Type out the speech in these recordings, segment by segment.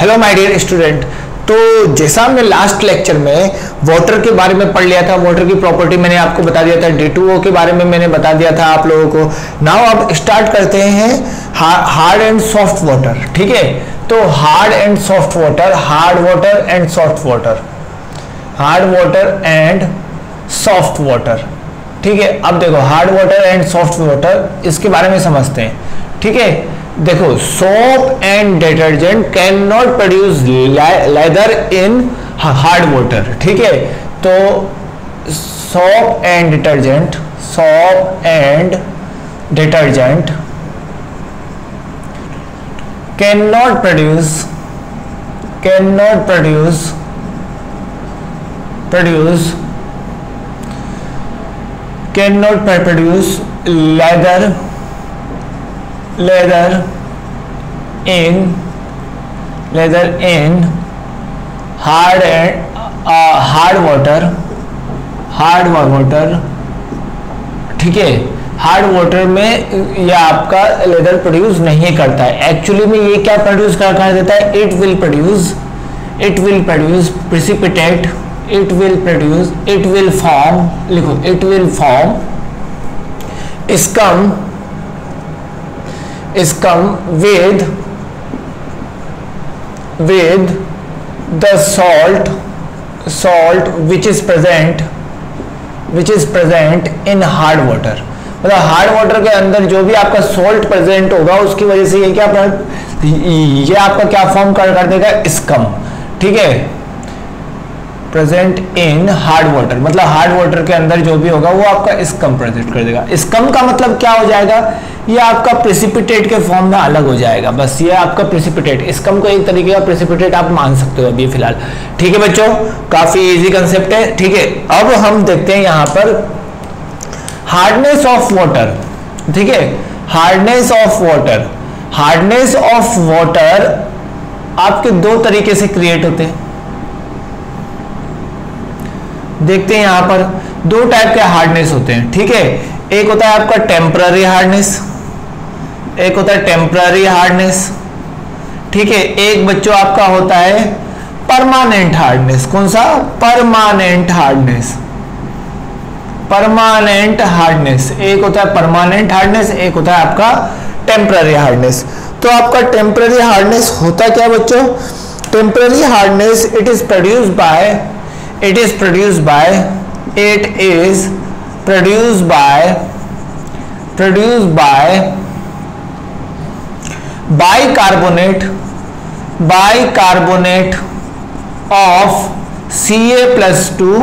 Hello my dear student तो जैसा हमने लास्ट लेक्चर में वाटर के बारे में पढ़ लिया था वाटर की प्रॉपर्टी मैंने आपको बता दिया था डी के बारे में मैंने बता दिया था आप लोगों को। नाउ अब स्टार्ट करते हैं हार्ड एंड सॉफ्ट वाटर ठीक है? तो hard and soft water hard water and soft water hard water and soft water ठीक है? अब देखो hard water and soft water इसके बारे में समझते हैं, ठीक है? देखो soap and detergent can not produce lather in hard water ठीक है? तो soap and detergent soap and detergent can not produce can not produce produce can not produce lather leather in leather in hard and uh, hard water hard water ठीक है? Hard water में ये आपका lather produce नहीं करता है। Actually में ये क्या प्रोड्यूस कर, कर देता है? It will produce it will produce precipitate it will produce it will form लिखो it will form scum is come with with the salt salt which is present which is present in hard water मतलब hard water के अंदर जो भी आपका salt present होगा उसकी वजह से ये क्या ये आपका क्या फॉर्म कर, कर देगा स्कम ठीक है प्रेजेंट इन हार्ड वाटर मतलब हार्ड वाटर के अंदर जो भी होगा, वो आपका स्कम प्रेजेंट कर देगा। स्कम का मतलब क्या हो जाएगा? ये आपका प्रेसिपिटेट के फॉर्म में अलग हो जाएगा। बस ये आपका प्रेसिपिटेट स्कम को एक तरीके का प्रेसिपिटेट आप मान सकते हो अभी फ़िलहाल। ठीक है बच्चों? काफ़ी इजी कंसेप्ट है। ठीक है, अब हम देखते हैं यहाँ पर हार्डनेस ऑफ़ वाटर ठीक है hardness of water hardness of water आपके दो तरीके से क्रिएट होते हैं। देखते हैं यहाँ पर दो टाइप के हार्डनेस होते हैं, ठीक है? एक होता है आपका टेम्पररी हार्डनेस एक होता है टेम्पररी हार्डनेस ठीक है? एक बच्चों आपका होता है परमानेंट हार्डनेस कौन सा? परमानेंट हार्डनेस परमानेंट हार्डनेस एक होता है परमानेंट हार्डनेस एक होता है आपका टेम्पररी हार्डनेस तो आपका टेम्पररी हार्डनेस होता क्या बच्चों? Temporary hardness it is produce by it is produced by, it is produced by produced by, bicarbonate bicarbonate of Ca plus 2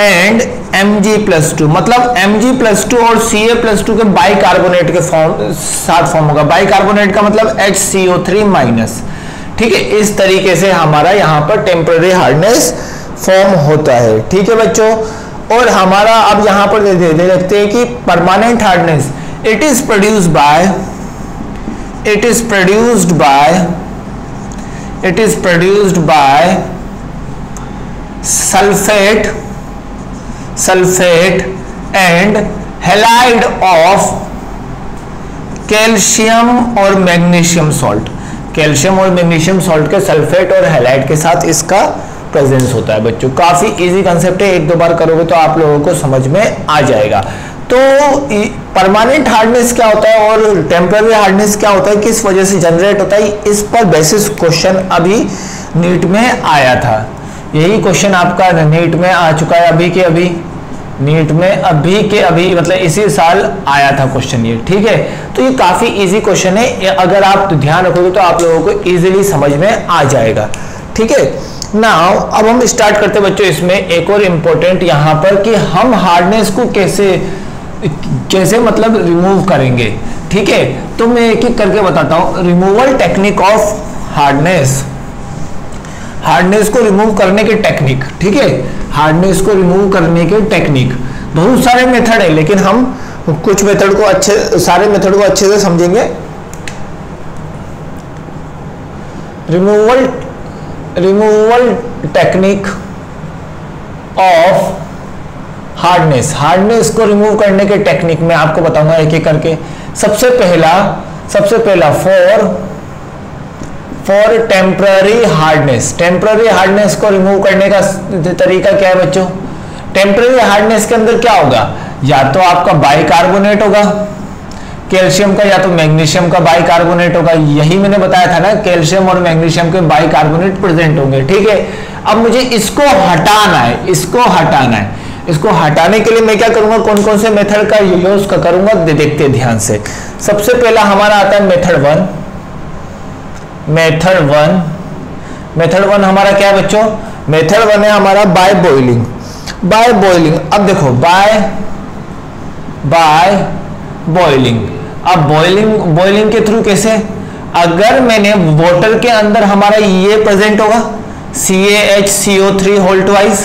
and Mg plus two मतलब Mg प्लस टू और Ca plus two के bicarbonate के form साथ form होगा। Bicarbonate का मतलब HCO3 minus ठीक है? इस तरीके से हमारा यहाँ पर टेम्पररी हार्डनेस फॉर्म होता है। ठीक है बच्चों? और हमारा अब यहाँ पर दे, दे, दे हैं कि permanent hardness it is produce by it is produced by it is produced by sulphate sulphate and halide of calcium और मैग्नीशियम सॉल्ट कैल्शियम और मैग्नीशियम सॉल्ट के सल्फेट और हेलाइड के साथ इसका प्रेजेंस होता है बच्चों। काफ़ी इजी कंसेप्ट है, एक दो बार करोगे तो आप लोगों को समझ में आ जाएगा। तो परमानेंट हार्डनेस क्या होता है और टेम्पररी हार्डनेस क्या होता है, किस वजह से जनरेट होता है, इस पर बेसिस क्वेश्चन अभी नीट में आया था। यही क्वेश्चन आपका नीट में आ चुका है अभी के अभी। नीट में अभी के अभी मतलब इसी साल आया था क्वेश्चन ये, ठीक है? तो ये काफ़ी इजी क्वेश्चन है। अगर आप ध्यान रखोगे तो आप लोगों को इजीली समझ में आ जाएगा, ठीक है? नाउ अब हम स्टार्ट करते बच्चों इसमें एक और इंपॉर्टेंट यहाँ पर कि हम हार्डनेस को कैसे कैसे मतलब रिमूव करेंगे। ठीक है? तो मैं एक एक करके बताता हूँ। Removal technique of hardness hardness को रिमूव करने के टेक्निक ठीक है? हार्डनेस को रिमूव करने के टेक्निक बहुत सारे मेथड है, लेकिन हम कुछ मेथड को अच्छे, सारे मेथड को अच्छे से समझेंगे। Removal removal technique of hardness hardness को रिमूव करने के टेक्निक में आपको बताऊँगा एक एक करके। सबसे पहला सबसे पहला for for temporary hardness temporary hardness को रिमूव करने का तरीका क्या है बच्चों? टेम्प्ररी हार्डनेस के अंदर क्या होगा? या तो आपका बाइकार्बोनेट होगा कैल्शियम का या तो मैग्नीशियम का बाइकार्बोनेट होगा, यही मैंने बताया था ना, कैल्शियम और मैग्नीशियम के बाइकार्बोनेट प्रेजेंट होंगे, ठीक है? अब मुझे इसको हटाना है, इसको हटाना है। इसको हटाने के लिए मैं क्या करूँगा कौन कौन से मेथड का यूज़ का करूँगा देखते ध्यान से। सबसे पहला हमारा आता है method one. Method one. Method one हमारा क्या है बच्चों? मेथड वन है हमारा बाय बॉइलिंग। बाय बॉइलिंग, अब देखो, बाय बाय बॉइलिंग। अब बॉइलिंग बॉइलिंग के थ्रू कैसे? अगर मैंने वाटर के अंदर हमारा ये प्रेजेंट होगा C A H C O three whole twice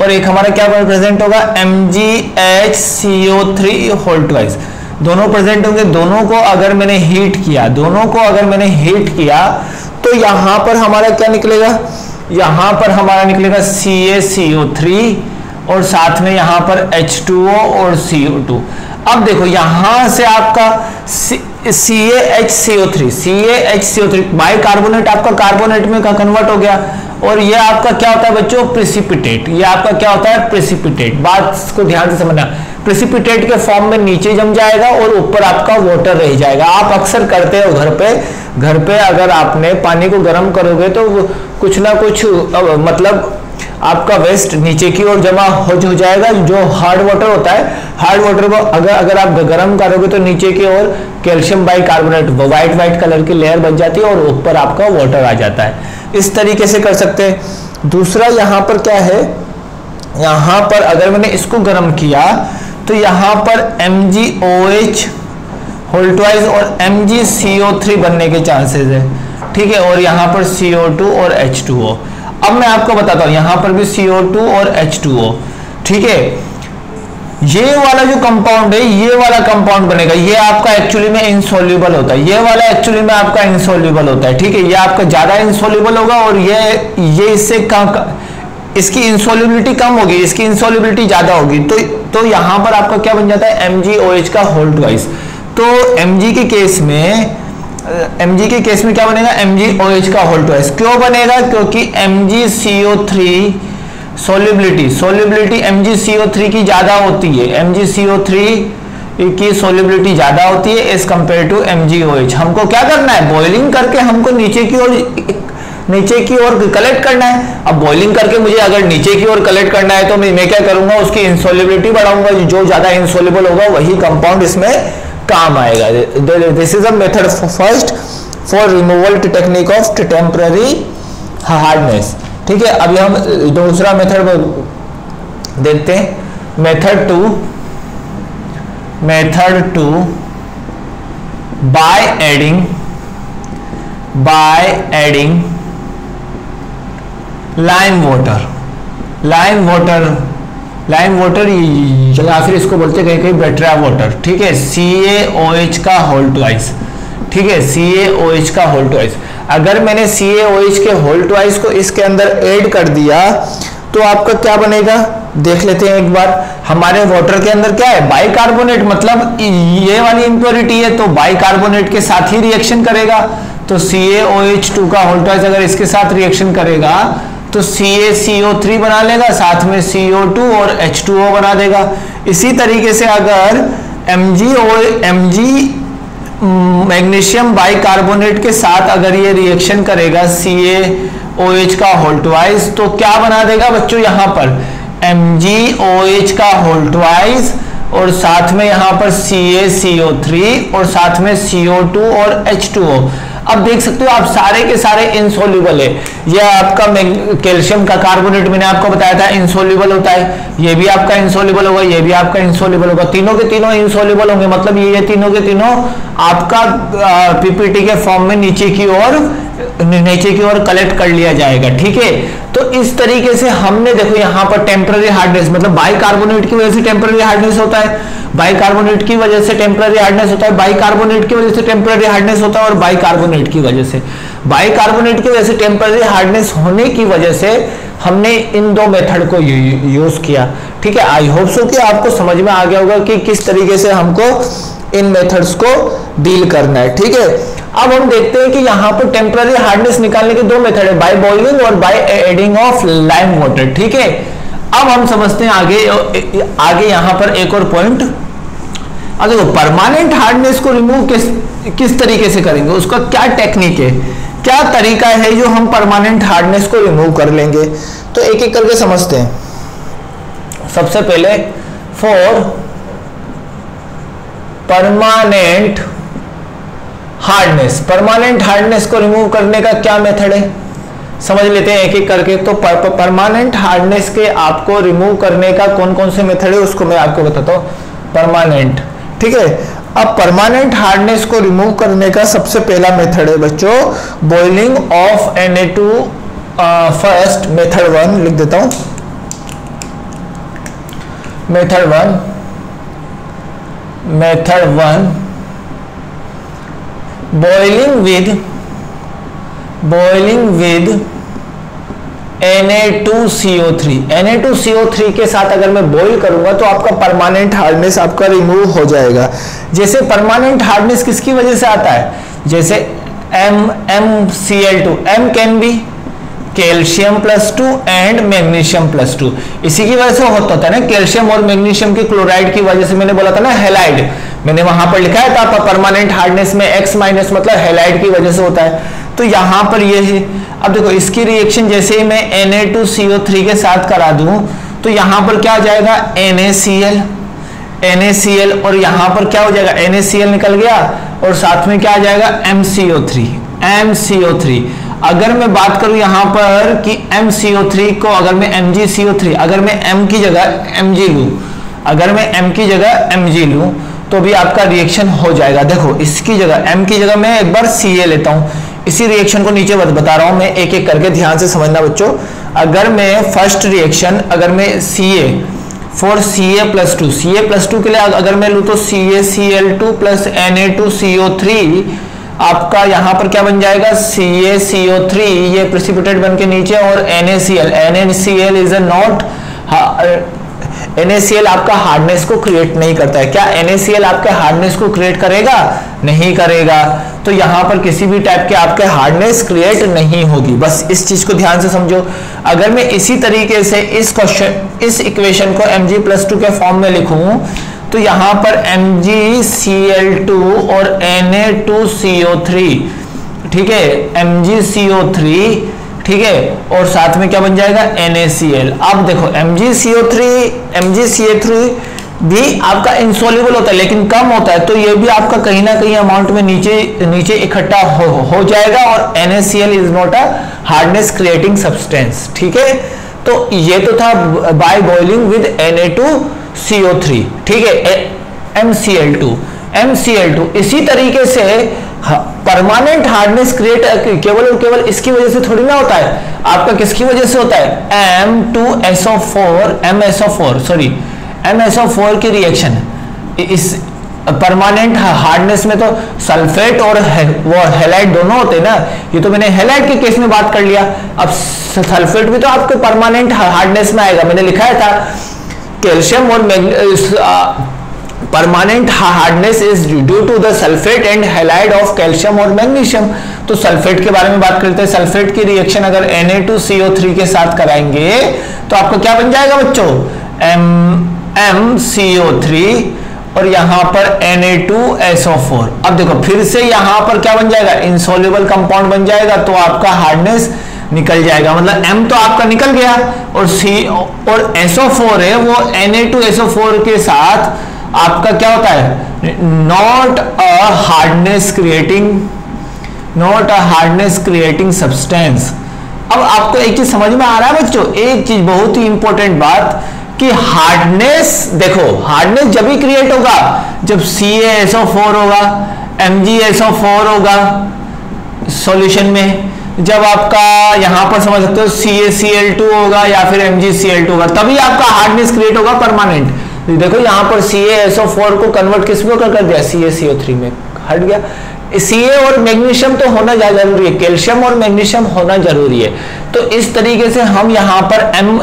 और एक हमारा क्या प्रेजेंट होगा? M G H C O three whole twice दोनों प्रेजेंट होंगे, दोनों को अगर मैंने हीट किया, दोनों को अगर मैंने हीट किया तो यहाँ पर हमारा क्या निकलेगा? यहाँ पर हमारा निकलेगा C A C O three और साथ में यहाँ पर H2O और CO2 अब देखो, यहाँ से आपका C A H C O three C A H C O three bicarbonate आपका कार्बोनेट में का कन्वर्ट हो गया। और ये आपका क्या होता है बच्चों? प्रेसिपिटेट ये आपका क्या होता है? प्रेसिपिटेट बात को ध्यान से समझना। प्रेसिपिटेट के फॉर्म में नीचे जम जाएगा और ऊपर आपका वाटर रह जाएगा। आप अक्सर करते हो घर पे। घर पे अगर आपने पानी को गर्म करोगे तो कुछ ना कुछ मतलब आपका वेस्ट नीचे की ओर जमा हो जाएगा, जो हार्ड वाटर होता है हार्ड वाटर को अगर अगर आप गर्म करोगे तो नीचे की ओर calcium bicarbonate white white colour layer layer बन जाती है और ऊपर आपका वाटर आ जाता है। इस तरीके से कर सकते हैं। दूसरा यहाँ पर क्या है? यहाँ पर अगर मैंने इसको गर्म किया तो यहाँ पर M G O H whole twice और M G C O three बनने के चांसेस है। ठीक है, और यहाँ पर सी ओ टू और एच टू ओ अब मैं आपको बताता हूँ, यहाँ पर भी CO2 और H2O ठीक है? ये वाला जो कंपाउंड है, ये वाला कंपाउंड बनेगा। ये आपका एक्चुअली में इंसोल्यूबल होता है। ये वाला एक्चुअली में आपका इंसोल्यूबल होता है, ठीक है? ये आपका ज़्यादा इंसोल्यूबल होगा और ये ये इससे कम इसकी इंसोल्यूबिलिटी कम होगी, इसकी इंसोल्यूबिलिटी ज़्यादा होगी। तो तो यहाँ पर आपका क्या बन जाता है? एम का होल्ड वाइज तो एम के केस में एम जी के केस में क्या बनेगा? एम जी ओ एच का होल ट्वाइस क्यों बनेगा? क्योंकि M G C O three solubility solubility M G C O three की ज़्यादा होती है. M G C O three की सोलिबिलिटी ज़्यादा होती है as compare to M G O H हमको क्या करना है? बॉइलिंग करके हमको नीचे की ओर, नीचे की ओर कलेक्ट करना है। अब बॉइलिंग करके मुझे अगर नीचे की ओर कलेक्ट करना है तो मैं क्या करूँगा? उसकी इंसोलिबिलिटी बढ़ाऊँगा। जो ज़्यादा इंसोलिबल होगा, वही कंपाउंड इसमें काम आएगा। This is a method first for removal technique of temporary hardness ठीक है, अभी हम दूसरा मेथड देखते हैं। Method two method two by adding by adding lime water lime water lime water या फिर इसको बोलते कहीं कहीं बेटरा वाटर ठीक है? सी ए ओ एच का होल ट्वाइस ठीक है? सी ए ओ एच का होल ट्वाइस अगर मैंने सी ए ओ एच के होल ट्वाइस को इसके अंदर ऐड कर दिया तो आपका क्या बनेगा? देख लेते हैं एक बार। हमारे वाटर के अंदर क्या है? बाइकार्बोनेट मतलब ये वाली इंप्योरिटी है तो बाइकार्बोनेट के साथ ही रिएक्शन करेगा। तो C A O H two का होल ट्वाइस अगर इसके साथ रिएक्शन करेगा तो C A C O three बना लेगा, साथ में सी ओ टू और एच टू ओ बना देगा। इसी तरीके से अगर M G O M G magnesium bicarbonate के साथ अगर ये रिएक्शन करेगा सी ए ओ एच का होल्टवाइज तो क्या बना देगा बच्चों यहाँ पर? एम जी ओ एच का होल्टवाइज और साथ में यहाँ पर C A C O three और साथ में सी ओ टू और एच टू ओ अब देख सकते हो, आप सारे के सारे इंसोल्यूबल है। यह आपका कैल्शियम का कार्बोनेट मैंने आपको बताया था इंसोल्यूबल होता है। ये भी आपका इंसोल्यूबल होगा, ये भी आपका इंसोल्यूबल होगा। तीनों के तीनों इंसोल्यूबल होंगे मतलब ये तीनों के तीनों आपका पीपीटी के फॉर्म में नीचे की ओर, नीचे की ओर कलेक्ट कर लिया जाएगा, ठीक है? तो इस तरीके से हमने देखो, यहाँ पर टेम्पररी हार्डनेस मतलब बाई कार्बोनेट की वजह से टेम्पररी हार्डनेस होता है। बाइकार्बोनेट की वजह से टेम्पररी हार्डनेस होता है बाइकार्बोनेट की वजह से टेम्पररी हार्डनेस होता है और बाइकार्बोनेट की वजह से। बाइकार्बोनेट की वजह से टेम्पररी हार्डनेस होने की वजह से हमने इन दो मेथड को यूज़ किया। ठीक है? आई होप सो कि आपको समझ में आ गया होगा कि किस तरीके से हमको इन मेथड्स को डील करना है। ठीक है? अब हम देखते हैं कि यहाँ पर टेम्पररी हार्डनेस निकालने के दो मेथड है बाय बॉइलिंग और by adding of lime water ठीक है? अब हम समझते हैं आगे आगे यहाँ पर एक और पॉइंट अब देखो परमानेंट हार्डनेस को रिमूव किस किस तरीके से करेंगे? उसका क्या टेक्निक है? क्या तरीका है जो हम परमानेंट हार्डनेस को रिमूव कर लेंगे? तो एक एक करके समझते हैं। सबसे पहले for permanent hardness permanent hardness को रिमूव करने का क्या मेथड है? समझ लेते हैं एक एक करके तो परमानेंट हार्डनेस के आपको रिमूव करने का कौन कौन से मेथड है, उसको मैं आपको बताता हूँ। परमानेंट ठीक है? अब परमानेंट हार्डनेस को रिमूव करने का सबसे पहला मेथड है बच्चों boiling of N A two first method one लिख देता हूँ। Method one method one boiling with boiling with Na2CO3 Na2CO3 के साथ अगर मैं बॉईल करूँगा तो आपका परमानेंट हार्डनेस आपका रिमूव हो जाएगा। जैसे परमानेंट हार्डनेस किसकी वजह से आता है? जैसे M M C L two M can be calcium plus two and magnesium plus two इसी की वजह से होता था ना कैल्शियम और मैग्नीशियम की क्लोराइड की वजह से मैंने बोला था ना हेलाइड मैंने वहाँ पर लिखा है था परमानेंट हार्डनेस में एक्स माइनस मतलब हेलाइड की वजह से होता है। तो यहाँ पर ये है। अब देखो, इसकी रिएक्शन जैसे ही मैं Na2CO3 के साथ करा दूँ तो यहाँ पर क्या आ जाएगा? NaCl NaCl और यहाँ पर क्या हो जाएगा? NaCl निकल गया, और साथ में क्या आ जाएगा? MCO3 MCO3 अगर मैं बात करूँ यहाँ पर कि MCO3 को अगर मैं MgCO3 अगर मैं M की जगह Mg लू, अगर मैं M की जगह Mg लू तो भी आपका रिएक्शन हो जाएगा। देखो, इसकी जगह एम की जगह मैं एक बार सी ए लेता हूँ। इसी रिएक्शन को नीचे बता रहा हूँ, मैं एक एक करके ध्यान से समझना बच्चों। अगर मैं फ़र्स्ट रिएक्शन अगर मैं Ca for C A plus two C A plus two के लिए अगर मैं लू तो C A C L two plus N A two C O three आपका यहाँ पर क्या बन जाएगा? C A C O three ये प्रेसिपिटेट बन के नीचे और N A C L N A C L is a not NaCl आपका हार्डनेस को क्रिएट नहीं करता है। क्या NaCl आपके हार्डनेस को क्रिएट करेगा? नहीं करेगा। तो यहाँ पर किसी भी टाइप के आपके हार्डनेस क्रिएट नहीं होगी। बस इस चीज़ को ध्यान से समझो। अगर मैं इसी तरीके से इस क्वेश्चन इस इक्वेशन को Mg प्लस टू के फॉर्म में लिखूं तो यहाँ पर MgCl2 और Na2CO3 ठीक है? MgCO3 ठीक है? और साथ में क्या बन जाएगा? NaCl अब देखो MgCO3 MgCA3 भी आपका इंसोल्यूबल होता है लेकिन कम होता है तो ये भी आपका कहीं ना कहीं अमाउंट में नीचे नीचे इकट्ठा हो, हो जाएगा और NaCl is not a hardness creating substance ठीक है? तो ये तो था बाय बॉइलिंग विद Na2CO3 ठीक है? MCl2 MCl2 इसी तरीके से परमानेंट हार्डनेस क्रिएट केवल और केवल इसकी वजह से थोड़ी ना होता है। आपका किसकी वजह से होता है? M two S O four M S O four sorry M S O four की रिएक्शन इस परमानेंट हार्डनेस में तो सल्फेट और वो हेलाइट दोनों होते हैं ना। ये तो मैंने हेलाइट के केस में बात कर लिया। अब सल्फेट भी तो आपके परमानेंट हार्डनेस में आएगा। मैंने लिखा था कैल्शियम और permanent hardness is due to the sulphate and halide of calcium और मैग्नीशियम तो सल्फेट के बारे में बात करते हैं। सल्फेट की रिएक्शन अगर Na2CO3 के साथ कराएँगे तो आपको क्या बन जाएगा बच्चों? एम एम थ्री और यहाँ पर Na2SO4 अब देखो, फिर से यहाँ पर क्या बन जाएगा? इंसोल्यूबल कंपाउंड बन जाएगा तो आपका हार्डनेस निकल जाएगा। मतलब M तो आपका निकल गया और C और SO4 है, वो Na2SO4 के साथ आपका क्या होता है? Not a hardness creating not a hardness creating substance अब आपको एक चीज़ समझ में आ रहा है बच्चों? एक चीज़ बहुत ही इंपॉर्टेंट बात कि हार्डनेस देखो हार्डनेस जब ही क्रिएट होगा, जब सी एसओ फोर होगा M G S O four होगा सॉल्यूशन में, जब आपका यहाँ पर समझ सकते हो C A C L two होगा या फिर M G C L two होगा, तभी आपका हार्डनेस क्रिएट होगा परमानेंट देखो यहाँ पर सी एसओ फोर को कन्वर्ट किसमें कर दिया? C A C O three में। हट गया। सी ए और मैग्नीशियम तो होना ज़्यादा ज़रूरी है। कैल्शियम और मैग्नीशियम होना ज़रूरी है। तो इस तरीके से हम यहाँ पर M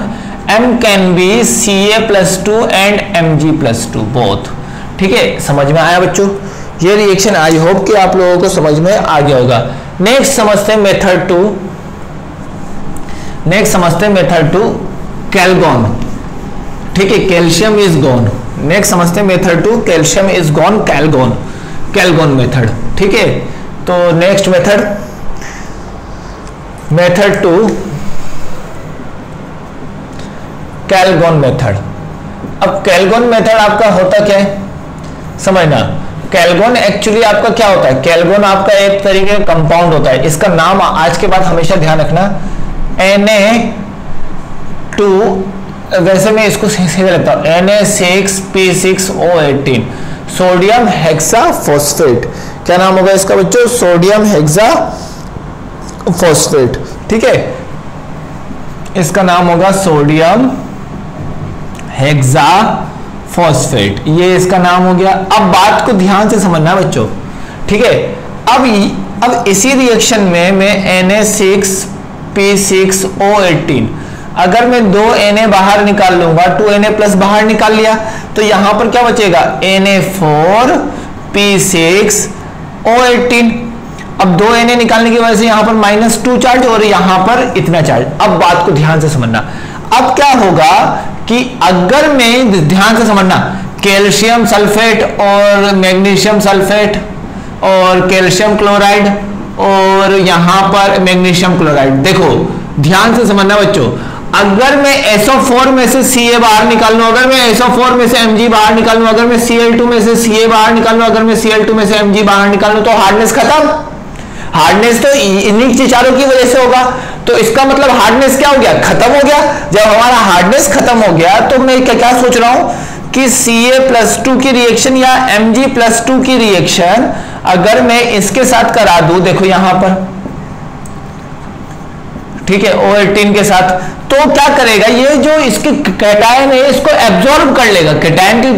M can be C A plus two and M G plus two both ठीक है? समझ में आया बच्चों? ये रिएक्शन आई होप कि आप लोगों को समझ में आ गया होगा। नेक्स्ट समझते हैं मेथड टू नेक्स्ट समझते हैं मेथड टू कैलगोन ठीक है कैल्शियम इज़ गॉन नेक्स्ट समझते हैं method two calcium is gone Calgon Calgon method ठीक है? तो next method method two Calgon method अब कैलगोन मेथड आपका होता क्या है? समझना। कैलगोन एक्चुअली आपका क्या होता है? कैलगोन आपका एक तरीके का कंपाउंड होता है। इसका नाम आज के बाद हमेशा ध्यान रखना। एन ए टू वैसे मैं इसको सीधे लगता हूँ। N A six P six O eighteen sodium hexaphosphate क्या नाम होगा इसका बच्चों? सोडियम हेक्सा फॉस्फेट ठीक है? इसका नाम होगा सोडियम हेक्सा फॉस्फेट ये इसका नाम हो गया। अब बात को ध्यान से समझना बच्चों। ठीक है? अब अब इसी रिएक्शन में मैं N A six P six O eighteen अगर मैं दो एन ए बाहर निकाल लूँगा टू एन ए प्लस बाहर निकाल लिया तो यहाँ पर क्या बचेगा? N A four P six O eighteen अब दो एन निकालने की वजह से यहाँ पर माइनस टू चार्ज और यहाँ पर इतना चार्ज अब बात को ध्यान से समझना। अब क्या होगा कि अगर मैं ध्यान से समझना, कैल्शियम सल्फेट और मैग्नीशियम सल्फेट और कैल्शियम क्लोराइड और यहाँ पर मैग्नीशियम क्लोराइड। देखो, ध्यान से समझना बच्चों अगर मैं SO4 में से Ca बाहर निकाल लूँ, अगर मैं SO4 में से Mg बाहर निकाल लूँ, अगर मैं Cl2 में से Ca बाहर निकाल लूँ, अगर मैं Cl2 में से Mg बाहर निकाल लूँ तो हार्डनेस खत्म। हार्डनेस तो इन्हीं चारों की वजह से होगा। तो इसका मतलब हार्डनेस क्या हो गया? खत्म हो गया। जब हमारा हार्डनेस खत्म हो गया तो मैं क्या क्या सोच रहा हूँ कि सी ए प्लस टू की रिएक्शन या एम जी प्लस टू की रिएक्शन अगर मैं इसके साथ करा दू, देखो यहाँ पर। ठीक है ओ एटीन के साथ। तो क्या करेगा, ये जो इसके कैटायन है, इसको एब्जॉर्ब कर लेगा। कैटायन की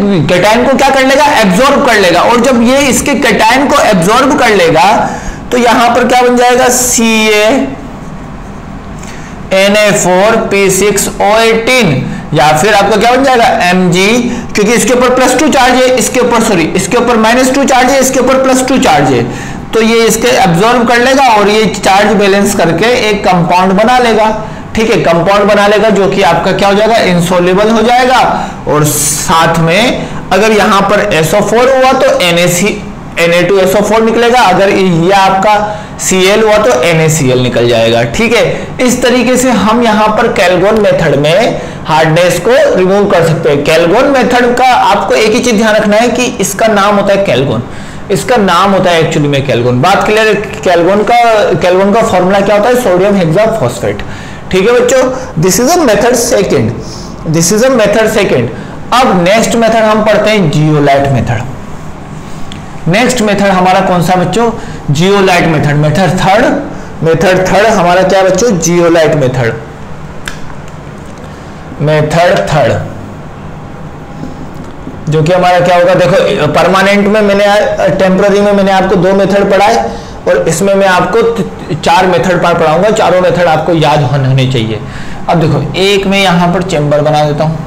को क्या कर लेगा? एब्जॉर्ब कर लेगा। और जब ये इसके कैटायन को एब्जॉर्ब कर लेगा तो यहाँ पर क्या बन जाएगा? C N A four P six O eighteen या फिर आपका क्या बन जाएगा? एम जी क्योंकि इसके ऊपर प्लस टू चार्ज है, इसके ऊपर सॉरी इसके ऊपर माइनस टू चार्ज है, इसके ऊपर प्लस टू चार्ज है। तो ये इसके एब्जॉर्ब कर लेगा और ये चार्ज बैलेंस करके एक कंपाउंड बना लेगा। ठीक है कंपाउंड बना लेगा जो कि आपका क्या हो जाएगा? इंसोलेबल हो जाएगा। और साथ में अगर यहाँ पर SO4 हुआ तो NaC Na2SO4 निकलेगा। अगर ये आपका Cl हुआ तो NaCl निकल जाएगा। ठीक है, इस तरीके से हम यहाँ पर कैलगोन मेथड में हार्डनेस को रिमूव कर सकते हैं। कैलगोन मेथड का आपको एक ही चीज़ ध्यान रखना है कि इसका नाम होता है कैलगोन इसका नाम होता है एक्चुअली में कैलगोन बात क्लियर कैलगोन का कैलगोन का फॉर्मूला क्या होता है? सोडियम हेक्साफॉस्फेट ठीक है बच्चों? This is a method second this is a method second अब नेक्स्ट मेथड हम पढ़ते हैं जियोलाइट मेथड नेक्स्ट मेथड हमारा कौन सा बच्चों? Zeolite method method third method third हमारा क्या बच्चों? जियोलाइट मेथड मेथड थर्ड जो कि हमारा क्या होगा, देखो परमानेंट में मैंने टेम्पररी में मैंने आपको दो मेथड पढ़ाए और इसमें मैं आपको चार मेथड पर पढ़ाऊँगा, चारों मेथड आपको याद होने चाहिए। अब देखो, एक में यहाँ पर चेंबर बना देता हूँ।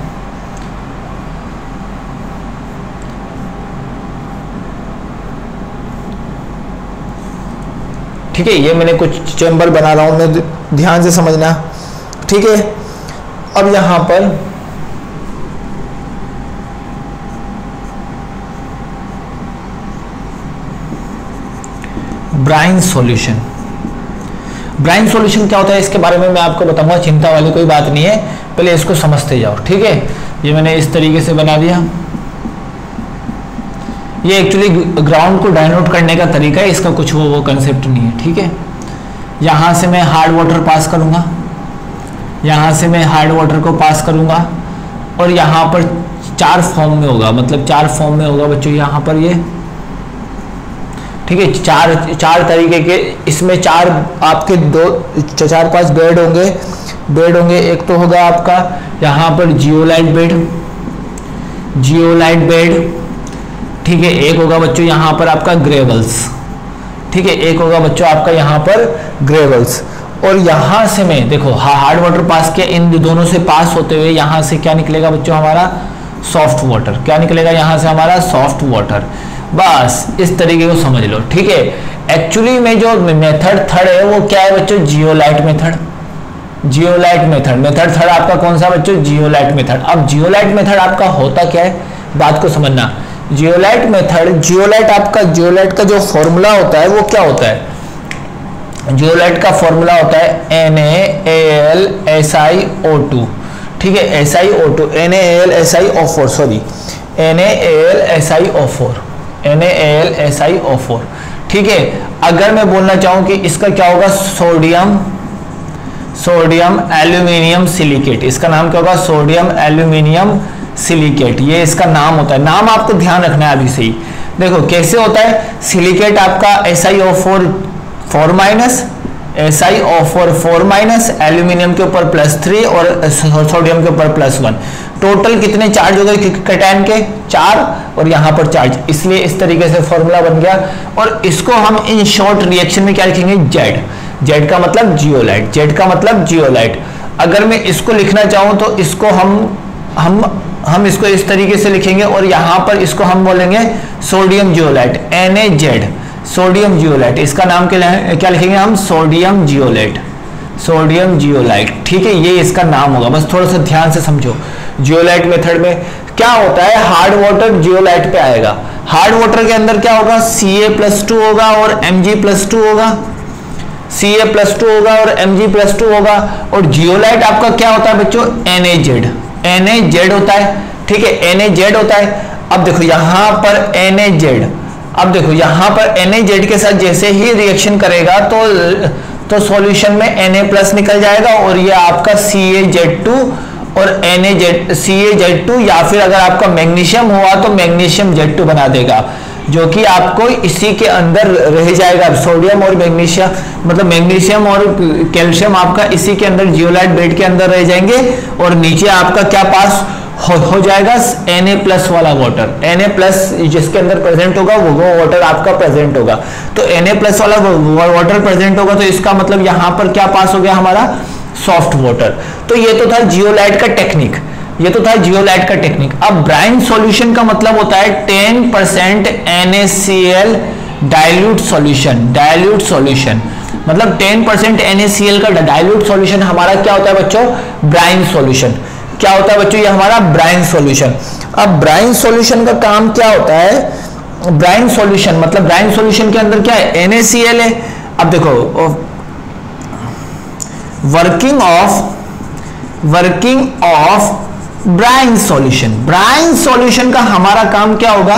ठीक है, ये मैंने कुछ चैम्बर बना रहा हूँ ध्यान से समझना। ठीक है, अब यहाँ पर ब्राइन सॉल्यूशन। ब्राइन सॉल्यूशन क्या होता है, इसके बारे में मैं आपको बताऊँगा, चिंता वाली कोई बात नहीं है, पहले इसको समझते जाओ, ठीक है? ये मैंने इस तरीके से बना दिया। ये एक्चुअली ग्राउंड को डायनोट करने का तरीका है, इसका कुछ वो वो कंसेप्ट नहीं है, ठीक है? यहाँ से मैं हार्ड वाटर पास करूँगा। यहाँ से मैं हार्ड वाटर को पास करूँगा। और यहाँ पर चार फॉर्म में होगा मतलब चार फॉर्म में होगा बच्चों, यहाँ पर ये ठीक है चार चार तरीके के इसमें चार आपके दो चार पाँच बेड होंगे। बेड होंगे एक तो होगा आपका यहाँ पर जियोलाइट बेड जियोलाइट बेड ठीक है एक होगा बच्चों यहाँ पर आपका ग्रेवल्स ठीक है एक होगा बच्चों आपका यहाँ पर ग्रेवल्स और यहाँ से मैं देखो हा, हार्ड वाटर पास किया इन दोनों से पास होते हुए यहाँ से क्या निकलेगा बच्चों हमारा? सॉफ्ट वाटर क्या निकलेगा यहाँ से हमारा? सॉफ्ट वाटर बस, इस तरीके को समझ लो, ठीक है? एक्चुअली में जो मेथड थर्ड है, वो क्या है बच्चों? Zeolite method zeolite method method third आपका कौन सा बच्चों? जियोलाइट मेथड अब जियोलाइट मेथड आपका होता क्या है? बात को समझना। जियोलाइट मेथड जियोलाइट आपका जियोलाइट का जो फॉर्मूला होता है, वो क्या होता है? जियोलाइट का फॉर्मूला होता है N L S I O two ठीक है? S I O two N A L S I O four sorry N A L S I O four N L S I O four ठीक है? अगर मैं बोलना चाहूँ कि इसका क्या होगा? Sodium sodium aluminium silicate. इसका नाम क्या होगा? Sodium aluminium silicate. ये इसका नाम होता है। नाम आपको ध्यान रखना है अभी से ही। देखो, कैसे होता है? सिलिकेट आपका S I O four four minus S I O four four minus aluminium के ऊपर प्लस थ्री और सोडियम के ऊपर प्लस वन टोटल कितने चार्ज हो गए कटैन के चार, और यहाँ पर चार्ज इसलिए इस तरीके से फॉर्मूला बन गया। और इसको हम इन शॉर्ट रिएक्शन में क्या लिखेंगे? जेड जेड का मतलब जियोलाइट जेड का मतलब जियोलाइट अगर मैं इसको लिखना चाहूँ तो इसको हम हम हम इसको इस तरीके से लिखेंगे और यहाँ पर इसको हम बोलेंगे sodium zeolite N A Z sodium zeolite. इसका नाम क्या लिखेंगे हम? Sodium zeolite. Sodium zeolite. ठीक है, ये इसका नाम होगा। बस थोड़ा सा ध्यान से समझो। जियोलाइट मेथड में क्या होता है? हार्ड वाटर जियोलाइट पे आएगा। हार्ड वाटर के अंदर क्या होगा? सी ए प्लस टू होगा और एम जी प्लस टू होगा। सी ए प्लस टू होगा और एम जी प्लस टू होगा। और जियोलाइट आपका क्या होता है बच्चों? N A Z N A Z होता है। ठीक है एन ए जेड होता है। अब देखो, यहाँ पर एन ए जेड अब देखो, यहाँ पर एन के साथ जैसे ही रिएक्शन करेगा तो तो सॉल्यूशन में एन प्लस निकल जाएगा और ये आपका सी ए जेड टू और टू या फिर अगर आपका मैग्नीशियम हुआ तो मैग्नीशियम जेड टू बना देगा, जो कि आपको इसी के अंदर रह जाएगा। सोडियम और मैग्नीशियम मतलब मैग्नीशियम और कैल्शियम आपका इसी के अंदर जियोलाइट बेड के अंदर रह जाएँगे और नीचे आपका क्या पास हो, हो जाएगा Na प्लस वाला वाटर Na प्लस जिसके अंदर प्रेजेंट होगा वो वो वाटर आपका प्रेजेंट होगा. तो Na प्लस वाला वाटर प्रेजेंट होगा तो इसका मतलब यहाँ पर क्या पास हो गया हमारा? सॉफ्ट वाटर तो ये तो था जियोलाइट का टेक्निक ये तो था जियोलाइट का टेक्निक अब ब्राइन सॉल्यूशन का मतलब होता है 10 percent NaCl dilute solution dilute solution मतलब 10 परसेंट NaCl का डायल्यूट सॉल्यूशन हमारा क्या होता है बच्चों? ब्राइन सॉल्यूशन क्या होता है बच्चों? ये हमारा ब्राइन सॉल्यूशन अब ब्राइन सॉल्यूशन का काम क्या होता है? ब्राइन सॉल्यूशन मतलब ब्राइन सॉल्यूशन के अंदर क्या है? NaCl है। अब देखो working of working of brine solution brine solution का हमारा काम क्या होगा?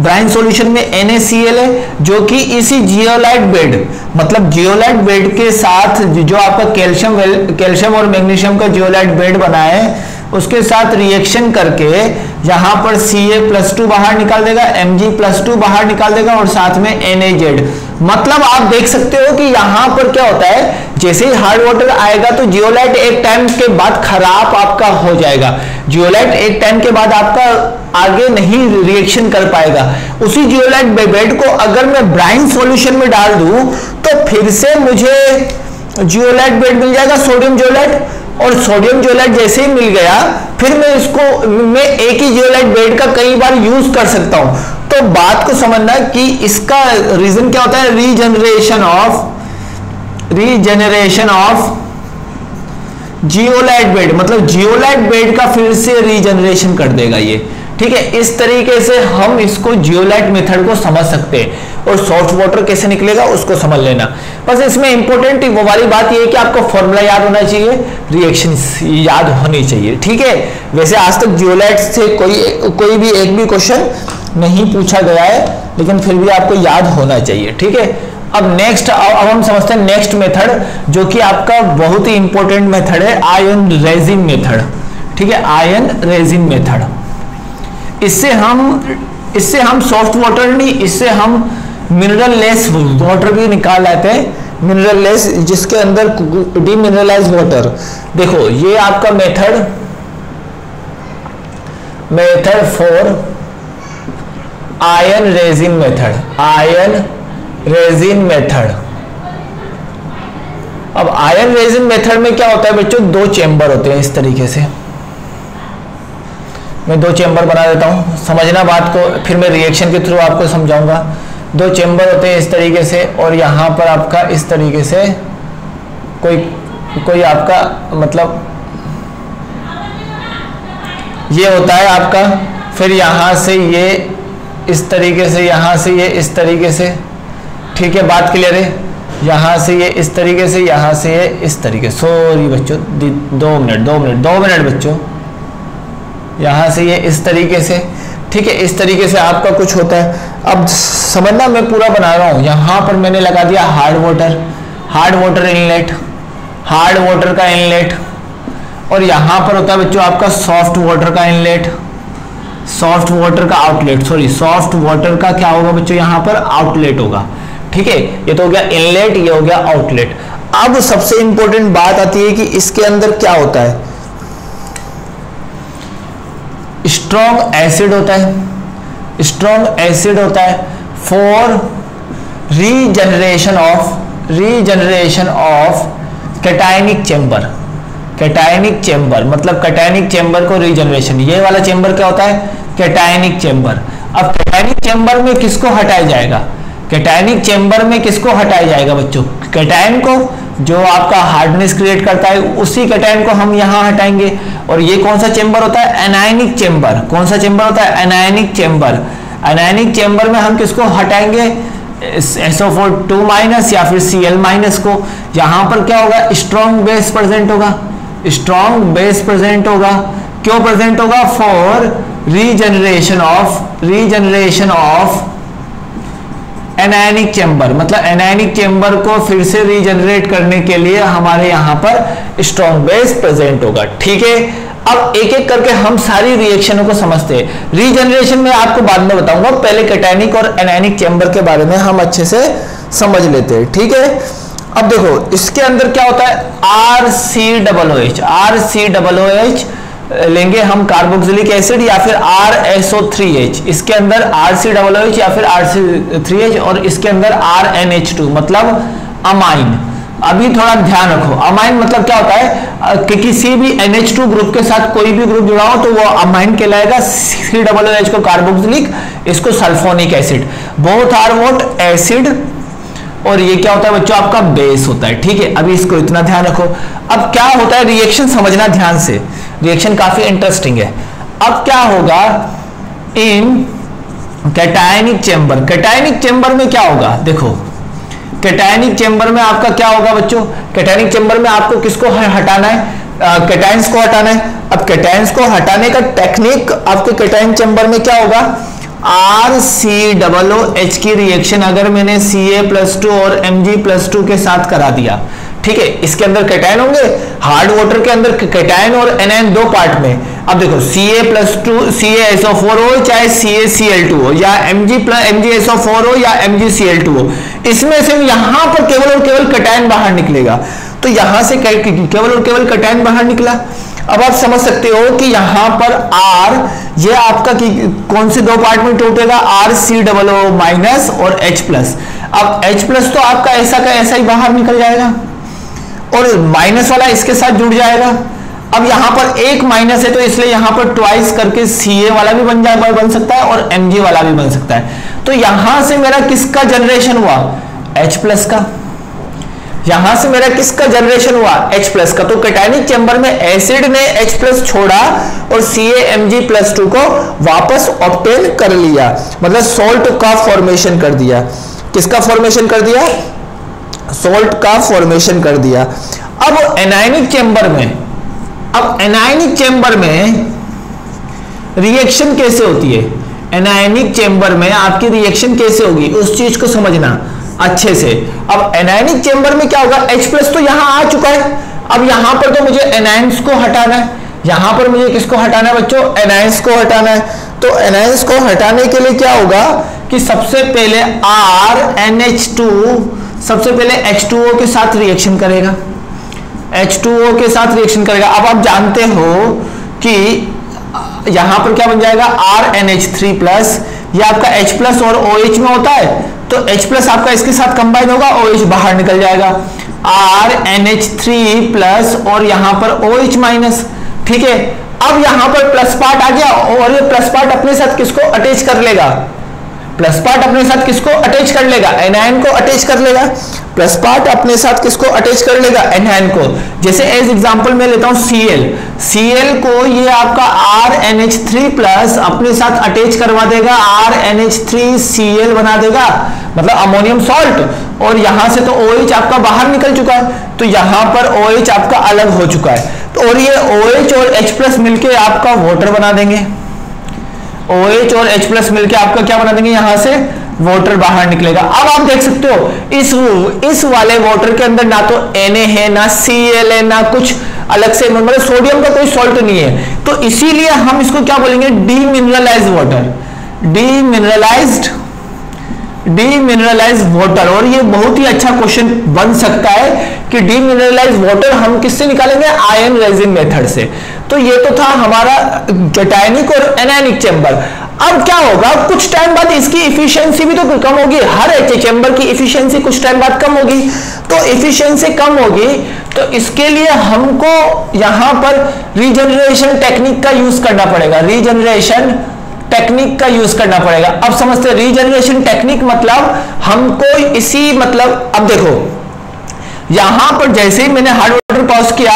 ब्राइन सॉल्यूशन में NaCl है, जो कि इसी जियोलाइट बेड मतलब जियोलाइट बेड के साथ जो आपका कैल्शियम कैल्शियम और मैग्नीशियम का जियोलाइट बेड बना है उसके साथ रिएक्शन करके यहाँ पर सी ए प्लस टू बाहर निकाल देगा एम जी प्लस टू बाहर निकाल देगा और साथ में एन ए जेड मतलब आप देख सकते हो कि यहाँ पर क्या होता है, जैसे ही हार्ड वाटर आएगा तो जियोलाइट एक टाइम के बाद खराब आपका हो जाएगा। जियोलाइट एक टाइम के बाद आपका आगे नहीं रिएक्शन कर पाएगा। उसी जियोलाइट बेड को अगर मैं ब्राइन सॉल्यूशन में डाल दूँ तो फिर से मुझे जियोलाइट बेड मिल जाएगा सोडियम जियोलाइट और सोडियम जियोलाइट जैसे ही मिल गया, फिर मैं इसको, मैं एक ही जियोलाइट बेड का कई बार यूज़ कर सकता हूँ। तो बात को समझना कि इसका रीजन क्या होता है? Regeneration of regeneration of zeolite bed मतलब जियोलाइट बेड का फिर से रीजनरेशन कर देगा ये। ठीक है? इस तरीके से हम इसको जियोलाइट मेथड को समझ सकते हैं। और सॉफ्ट वाटर कैसे निकलेगा, उसको समझ लेना। बस इसमें इंपॉर्टेंट वो वाली बात ये है कि आपको फॉर्मूला याद होना चाहिए रिएक्शन याद होनी चाहिए, ठीक है? वैसे आज तक जियोलाइट से कोई कोई भी एक भी क्वेश्चन नहीं पूछा गया है, लेकिन फिर भी आपको याद होना चाहिए, ठीक है? अब नेक्स्ट अब हम समझते हैं नेक्स्ट मेथड जो कि आपका बहुत ही इंपॉर्टेंट मेथड है आयन रेजिन मेथड ठीक है? आयन रेजिन मेथड इससे हम इससे हम सॉफ्ट वाटर नहीं, इससे हम मिनरल लेस वाटर भी निकाल लेते हैं मिनरल लेस जिसके अंदर डीमिनरलाइज वाटर देखो, ये आपका method method for ion resin method ion resin method अब आयन रेजिन मेथड में क्या होता है बच्चों? दो चेंबर होते हैं इस तरीके से। मैं दो चेंबर बना देता हूँ। समझना बात को, फिर मैं रिएक्शन के थ्रू आपको समझाऊँगा। दो चेंबर होते हैं इस तरीके से, और यहाँ पर आपका इस तरीके से कोई कोई आपका मतलब ये होता है आपका, फिर यहाँ से ये इस तरीके से, यहाँ से ये इस तरीके से, ठीक है, बात क्लियर है? यहाँ से ये इस तरीके से, यहाँ से ये इस तरीके, सॉरी बच्चों, दो मिनट दो मिनट दो मिनट बच्चों, यहाँ से ये इस तरीके से ठीक है, इस तरीके से आपका कुछ होता है। अब समझना मैं पूरा बना रहा हूँ। यहाँ पर मैंने लगा दिया hard water hard water inlet hard water का इनलेट और यहाँ पर होता है बच्चों आपका सॉफ्ट वाटर का इनलेट सॉफ्ट वाटर का आउटलेट सॉरी सॉफ्ट वाटर का क्या होगा बच्चों? यहाँ पर आउटलेट होगा। ठीक है, ये तो हो गया इनलेट ये हो गया आउटलेट अब सबसे इंपॉर्टेंट बात आती है कि इसके अंदर क्या होता है? स्ट्रॉन्ग एसिड होता है स्ट्रॉन्ग एसिड होता है for regeneration of regeneration of cationic chamber cationic chamber मतलब कैटाइनिक चैम्बर को रीजनरेशन ये वाला चैम्बर क्या होता है? कैटाइनिक चैम्बर अब कैटाइनिक चैम्बर में किसको हटाया जाएगा? कैटाइनिक चेंबर में किसको हटाया जाएगा बच्चों? कैटाइन को, जो आपका हार्डनेस क्रिएट करता है, उसी कैटाइन को हम यहाँ हटाएँगे। और ये कौन सा चेंबर होता है? एनायनिक चेंबर कौन सा चेंबर होता है? एनायनिक चेंबर एनायनिक चेंबर में हम किसको हटाएँगे? SO4 टू माइनस या फिर Cl माइनस को। यहाँ पर क्या होगा? स्ट्रॉन्ग बेस प्रेजेंट होगा। स्ट्रॉन्ग बेस प्रेजेंट होगा। क्यों प्रेजेंट होगा? For regeneration of regeneration of anionic chamber मतलब एनायनिक चेंबर को फिर से रीजनरेट करने के लिए हमारे यहाँ पर स्ट्रॉन्ग बेस प्रेजेंट होगा, ठीक है? अब एक एक करके हम सारी रिएक्शनों को समझते हैं। रीजनरेशन में आपको बाद में बताऊँगा, पहले कैटाइनिक और एनायनिक चेंबर के बारे में हम अच्छे से समझ लेते हैं, ठीक है? अब देखो, इसके अंदर क्या होता है? R C double O H R C double O H लेंगे हम कार्बोक्सिलिक एसिड या फिर R S O three H इसके अंदर आर सी डबल एच या फिर आर सी थ्री एच और इसके अंदर आर एन एच टू मतलब अमाइन अभी थोड़ा ध्यान रखो। अमाइन मतलब क्या होता है? कि किसी भी NH2 ग्रुप के साथ कोई भी ग्रुप जुड़ा हो तो वो अमाइन कहलाएगा। सी डबल एच को कार्बोक्सिलिक इसको sulphonic acid both are what acid और ये क्या होता है बच्चों? आपका बेस होता है। ठीक है, अभी इसको इतना ध्यान रखो। अब क्या होता है? रिएक्शन समझना ध्यान से। रिएक्शन काफ़ी इंटरेस्टिंग है। अब क्या होगा? इन कैटायनिक चेंबर कैटायनिक चेंबर में क्या होगा? देखो कैटायनिक चेंबर में आपका क्या होगा बच्चों? कैटायनिक चेंबर में आपको किसको हटाना है? कैटाइंस को हटाना है। अब कैटाइंस को हटाने का टेक्निक आपके कैटाइन चेंबर में क्या होगा? R C double O H की रिएक्शन अगर मैंने सी ए प्लस टू और एम जी प्लस टू के साथ करा दिया ठीक है, इसके अंदर कैटायन होंगे हार्ड वाटर के अंदर कैटायन और एनआईन दो पार्ट में। अब देखो C A plus two C S O four हो, चाहे C A C L two हो, या M G plus M G S O four हो, या M G C L two हो। इसमें से यहाँ पर केवल और केवल कैटायन बाहर निकलेगा। तो यहाँ से केवल और केवल कैटायन बाहर निकला। अब आप समझ सकते हो कि यहाँ पर आर ये आपका कि कौन से दो पार्ट में टूटेगा R C double O minus और एच प्लस अब एच प्लस तो आपका ऐसा का ऐसा ही बाहर निकल जाएगा। और माइनस वाला इसके साथ जुड़ जाएगा। अब यहाँ पर एक माइनस है तो इसलिए यहाँ पर ट्वाइस करके सी ए वाला भी बन जाए, बन सकता है, और एम जी वाला भी बन सकता है। तो यहाँ से मेरा किसका जनरेशन हुआ? H प्लस का। यहाँ से मेरा किसका जनरेशन हुआ? H प्लस का। तो कैटाइनिक चैम्बर में एसिड ने H प्लस छोड़ा और C M G plus two को वापस ऑप्टेन कर लिया। मतलब सोल्ट का फॉर्मेशन कर दिया। किसका फॉर्मेशन कर दिया? सोल्ट का फॉर्मेशन कर दिया। अब एनाइनिक चेंबर में, अब एनाइनिक चेंबर में रिएक्शन कैसे होती है? एनाइनिक चेंबर में आपकी रिएक्शन कैसे होगी? उस चीज़ को समझना अच्छे से। अब एनाइनिक चेंबर में क्या होगा? H प्लस तो यहाँ आ चुका है। अब यहाँ पर तो मुझे एनाइंस को हटाना है। यहाँ पर मुझे किसको हटाना है बच्चों? एनाइंस को हटाना है। तो एनाइंस को हटाने के लिए क्या होगा कि सबसे पहले आर एन एच टू सबसे पहले H2O के साथ रिएक्शन करेगा। H2O के साथ रिएक्शन करेगा। अब आप जानते हो कि यहाँ पर क्या बन जाएगा? R N H three plus ये आपका H प्लस और OH में होता है। तो H प्लस आपका इसके साथ कंबाइन होगा OH बाहर निकल जाएगा। R N H three plus और यहाँ पर OH माइनस ठीक है? अब यहाँ पर प्लस पार्ट आ गया और ये प्लस पार्ट अपने साथ किसको अटैच कर लेगा? प्लस पार्ट अपने साथ किसको अटैच कर लेगा? एनआईन को अटैच कर लेगा। प्लस पार्ट अपने साथ किसको अटैच कर लेगा? एनआईन को। जैसे एज एग्जांपल मैं लेता हूँ सीएल सीएल को ये आपका R N H three plus अपने साथ अटैच करवा देगा। R N H three C L बना देगा। मतलब अमोनियम सॉल्ट और यहाँ से तो ओ OH आपका बाहर निकल चुका है। तो यहाँ पर ओ OH आपका अलग हो चुका है। तो और ये OH और H प्लस मिलकर आपका वाटर बना देंगे। OH और H प्लस मिलकर आपका क्या बना देंगे? यहाँ से वाटर बाहर निकलेगा। अब आप देख सकते हो, इस इस वाले वाटर के अंदर ना तो Na है, ना Cl है, ना कुछ अलग से मतलब सोडियम का कोई सॉल्ट नहीं है। तो इसीलिए हम इसको क्या बोलेंगे? Demineralise water demineralised demineralise water और ये बहुत ही अच्छा क्वेश्चन बन सकता है कि डीमिनरलाइज वाटर हम किससे निकालेंगे? आयन रेजिन मेथड से। तो ये तो था हमारा कैटायनिक और एनायनिक चेंबर। अब क्या होगा? कुछ टाइम बाद इसकी इफिशियंसी भी तो कम होगी। हर एच चेंबर की इफिशियंसी कुछ टाइम बाद कम होगी। तो इफिशियंसी कम होगी तो इसके लिए हमको यहाँ पर रीजनरेशन टेक्निक का यूज़ करना पड़ेगा। रीजनरेशन टेक्निक का यूज़ करना पड़ेगा। अब समझते हैं रीजनरेशन टेक्निक मतलब हमको इसी मतलब अब देखो, यहाँ पर जैसे ही मैंने हार्ड वाटर पॉज किया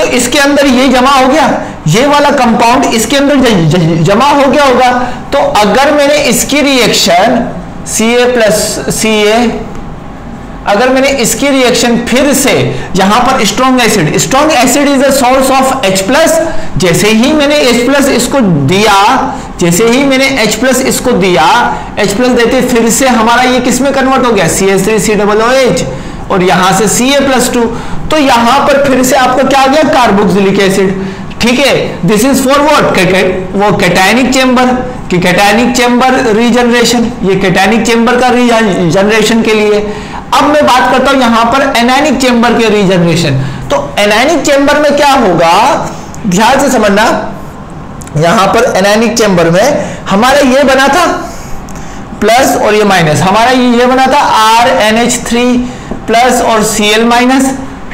तो इसके अंदर ये जमा हो गया। ये वाला कंपाउंड इसके अंदर जमा हो गया होगा। तो अगर मैंने इसकी reaction C A plus C A अगर मैंने इसकी रिएक्शन फिर से यहाँ पर strong acid strong acid is a source of H plus जैसे ही मैंने H प्लस इसको दिया, जैसे ही मैंने H प्लस इसको दिया, H प्लस देते फिर से हमारा ये किसमें कन्वर्ट हो गया? C S three C double O H और यहाँ से सी ए प्लस टू तो यहाँ पर फिर से आपको क्या आ गया? Carboxylic acid. ठीक है? दिस इज़ फॉर वॉट वो कैटाइनिक चेंबर कि कैटाइनिक चेंबर रीजनरेशन ये कैटाइनिक चेंबर का रीजनरेशन के लिए। अब मैं बात करता हूँ यहाँ पर एनाइनिक चेंबर के रीजनरेशन तो एनाइनिक चेंबर में क्या होगा? ध्यान से समझना। यहाँ पर एनाइनिक चेंबर में हमारा ये बना था। प्लस और ये माइनस हमारा ये बना था R N H three plus और सी एल माइनस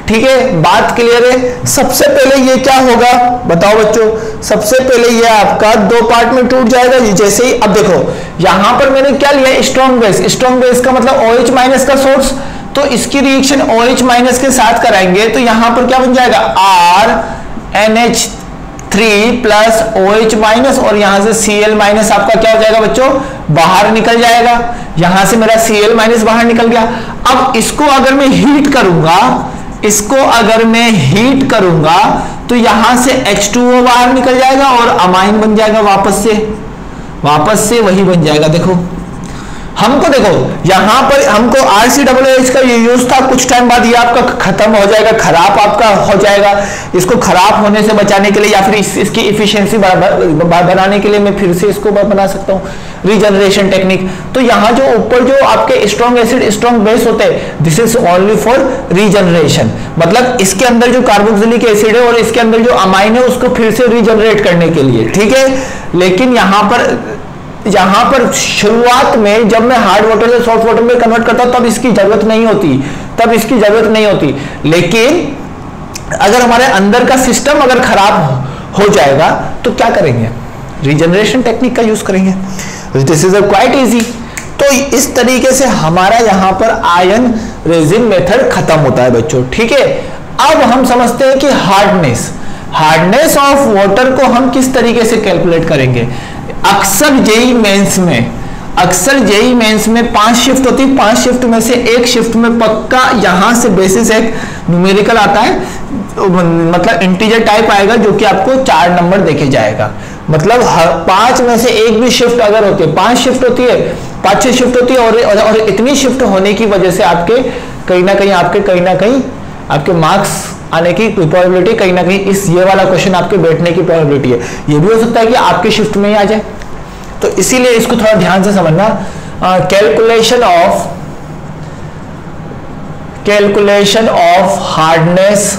ठीक है, बात क्लियर है। सबसे पहले ये क्या होगा? बताओ बच्चों, सबसे पहले ये आपका दो पार्ट में टूट जाएगा। जैसे ही, अब देखो, यहाँ पर मैंने क्या लिया स्ट्रॉन्ग बेस स्ट्रॉन्ग बेस का मतलब OH माइनस का सोर्स तो इसकी रिएक्शन OH माइनस के साथ कराएँगे तो यहाँ पर क्या बन जाएगा? R N H three plus O H minus और यहाँ से सी एल माइनस आपका क्या हो जाएगा बच्चों? बाहर निकल जाएगा। यहाँ से मेरा सी एल माइनस बाहर निकल गया। अब इसको अगर मैं हीट करूँगा इसको अगर मैं हीट करूँगा तो यहाँ से H2O बाहर निकल जाएगा और अमाइन बन जाएगा वापस से। वापस से वही बन जाएगा, देखो। हमको देखो यहाँ पर हमको आर सी डब्ल्यू एच का ये यूज़ था कुछ टाइम बाद ये आपका खत्म हो जाएगा खराब आपका हो जाएगा। इसको खराब होने से बचाने के लिए या फिर इस, इसकी इफिशियंसी बनाने के लिए मैं फिर से इसको बना सकता हूँ। रीजनरेशन टेक्निक तो यहाँ जो ऊपर जो आपके स्ट्रॉन्ग एसिड स्ट्रॉन्ग बेस होते हैं this is only for regeneration मतलब इसके अंदर जो कार्बोक्सिलिक एसिड है और इसके अंदर जो अमाइन है उसको फिर से रीजनरेट करने के लिए। ठीक है? लेकिन यहाँ पर यहाँ पर शुरुआत में जब मैं हार्ड वाटर से सॉफ्ट वाटर में कन्वर्ट करता, तब इसकी ज़रूरत नहीं होती। तब इसकी ज़रूरत नहीं होती। लेकिन, अगर हमारे अंदर का सिस्टम अगर खराब हो जाएगा तो क्या करेंगे? रीजनरेशन टेक्निक का यूज़ करेंगे। This is a quite easy तो इस तरीके से हमारा यहाँ पर आयन रेजिन मेथड खत्म होता है बच्चों। ठीक है? अब हम समझते हैं कि हार्डनेस हार्डनेस ऑफ़ वाटर को हम किस तरीके से कैलकुलेट करेंगे? अक्सर जेई मेंस में अक्सर जेई मेंस में पाँच शिफ्ट होती है पाँच शिफ्ट में से एक शिफ्ट में पक्का यहाँ से बेसिस एक न्यूमेरिकल आता है मतलब इंटीजर टाइप आएगा जो कि आपको चार नंबर देखे जाएगा। मतलब पाँच में से एक भी शिफ्ट अगर होती है पाँच शिफ्ट होती है पाँच छह शिफ्ट होती है और, और, और इतनी शिफ्ट होने की वजह से आपके कहीं ना कहीं आपके कहीं ना कहीं आपके मार्क्स आने की प्रोबेबिलिटी कहीं ना कहीं इस ये वाला क्वेश्चन आपके बैठने की प्रोबेबिलिटी है। ये भी हो सकता है कि आपके शिफ्ट में ही आ जाए। तो इसीलिए इसको थोड़ा ध्यान से समझना। Calculation of calculation of hardness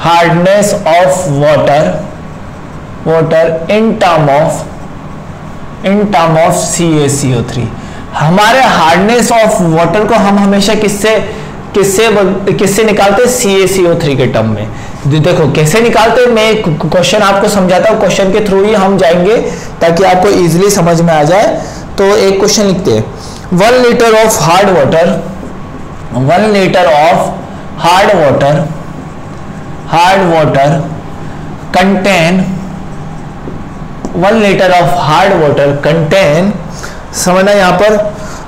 hardness of water water in term of in term of C A C three हमारे हार्डनेस ऑफ़ वाटर को हम हमेशा किससे किससे किससे निकालते C A C O three के टर्म में। देखो, कैसे निकालते मैं क्वेश्चन आपको समझाता हूँ। क्वेश्चन के थ्रू ही हम जाएँगे, ताकि आपको इजीली समझ में आ जाए। तो एक क्वेश्चन लिखते हैं। One litre of hard water one litre of hard water hard water contain one litre of hard water contain समझना यहाँ पर।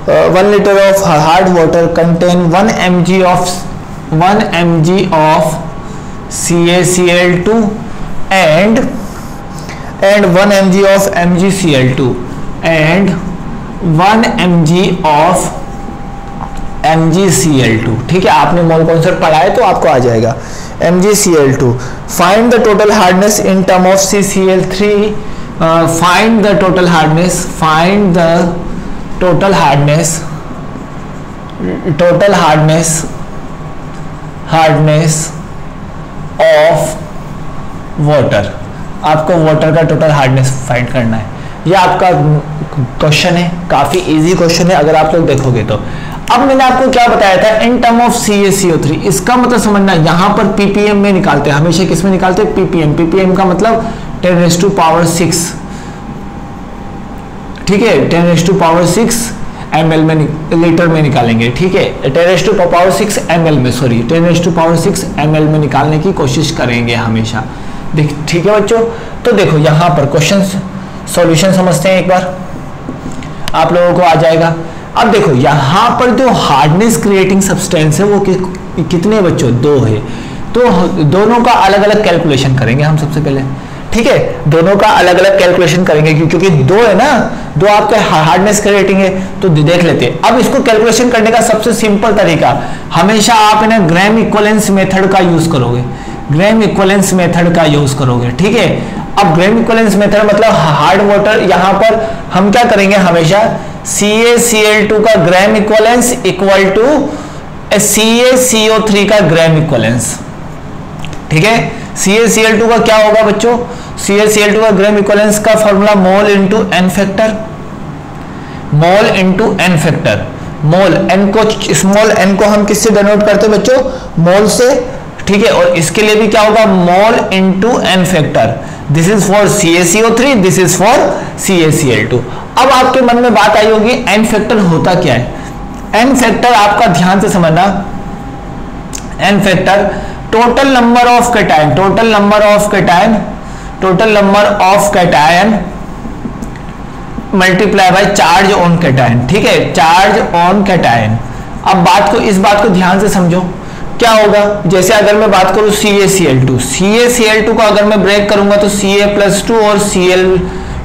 One litre of hard water contain one M of one M of C and and one M G of M and one M G of M ठीक है, आपने mall concert पढ़ा है तो आपको आ जाएगा। M G C L two find the total hardness in term of C C L three find the total hardness find the total hardness total hardness hardness of water आपको water का total hardness find करना है। ये आपका question है, काफ़ी easy question है, अगर आप लोग देखोगे तो। अब मैंने आपको क्या बताया था in term of C A C O three इसका मतलब समझना, यहाँ पर पीपीएम में निकालते हैं, हमेशा किसमें निकालते हैं? पीपीएम पीपीएम का मतलब ten raise to power six ठीक है ten raise to power six M L में लीटर में निकालेंगे ठीक है? Ten raise to power six M L में sorry ten raise to power six M L में निकालने की कोशिश करेंगे हमेशा। देख ठीक है बच्चों? तो देखो यहाँ पर क्वेश्चन सॉल्यूशन समझते हैं एक बार। आप लोगों को आ जाएगा। अब देखो यहाँ पर जो हार्डनेस क्रिएटिंग सब्सटेंस है वो कि, कितने बच्चों? दो है। तो दोनों का अलग अलग कैलकुलेशन करेंगे हम सबसे पहले। ठीक है, दोनों का अलग अलग कैलकुलेशन करेंगे क्योंकि दो है ना, दो आपका हार्डनेस का रेटिंग है तो देख लेते हैं। अब इसको कैलकुलेशन करने का सबसे सिंपल तरीका, हमेशा आप ना ग्राम इक्वलेंस मेथड का यूज़ करोगे। ग्राम इक्वलेंस मेथड का यूज़ करोगे, ठीक है? अब ग्राम इक्वलेंस मेथड मतलब हार्ड वाटर यहाँ पर हम क्या करेंगे हमेशा? सी का gram equivalence equal to C का ग्राम इक्वलेंस ठीक है? C A C L two का क्या होगा बच्चों? C L C L two का ग्राम इक्वलेंस का formula mole into N factor mole into N factor mole N को स्मॉल एन को हम किससे डिनोट करते हैं बच्चों? मोल से। ठीक है, और इसके लिए भी क्या होगा? Mole into N factor this is for C A C O three this is for C A C L two अब आपके मन में बात आई होगी एन फैक्टर होता क्या है? एन फैक्टर आपका ध्यान से समझना। N factor total number of cation total number of cation total number of cation multiply by charge on cation ठीक है? चार्ज ऑन कैटायन अब बात को, इस बात को ध्यान से समझो। क्या होगा? जैसे अगर मैं बात करूँ C A C L two C A C L two को अगर मैं ब्रेक करूँगा तो सी ए प्लस टू और C L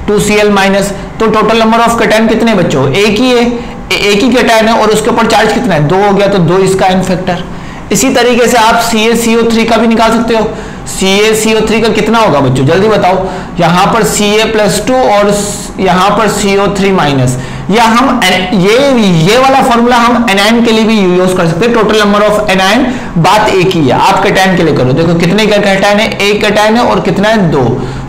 two C L minus तो टोटल नंबर ऑफ़ कैटायन कितने बच्चों? एक ही है। एक ही कैटायन है और उसके ऊपर चार्ज कितना है? दो हो गया तो दो इसका इन फैक्टर इसी तरीके से आप सी ए सी थ्री का भी निकाल सकते हो। सी ए सी थ्री का कितना होगा बच्चों? जल्दी बताओ। यहाँ पर सी ए प्लस टू और यहाँ पर सी ओ थ्री माइनस या हम ये ये वाला फॉर्मूला हम एनाइन के लिए भी यूज़ कर सकते हैं। टोटल नंबर ऑफ़ एनाइन बात एक ही है। आप कैटाइन के लिए करो। देखो कितने का कैटाइन है? एक कैटाइन है और कितना है? दो।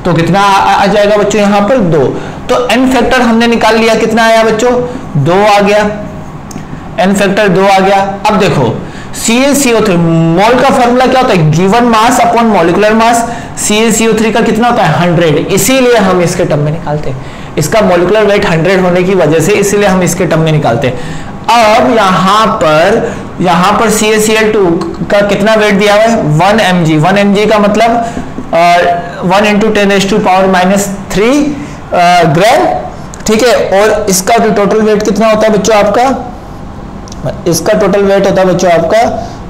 तो कितना आ जाएगा बच्चों यहाँ पर? दो। तो एन फैक्टर हमने निकाल लिया। कितना आया बच्चों? दो आ गया। एन फैक्टर दो आ गया। अब देखो CaCO3 मोल का फॉर्मूला क्या होता है? Given mass upon molecular mass CaCO3 का कितना होता है? 100 इसीलिए हम इसके टर्म में निकालते हैं। इसका मॉलिकुलर वेट 100 होने की वजह से इसीलिए हम इसके टर्म में निकालते हैं। अब यहाँ पर यहाँ पर CaCl2 का कितना वेट दिया हुआ है? 1 mg. 1 mg का मतलब one into ten raise to power minus three gram ठीक है? और इसका टोटल वेट कितना होता है बच्चों आपका? इसका टोटल वेट होता है बच्चों आपका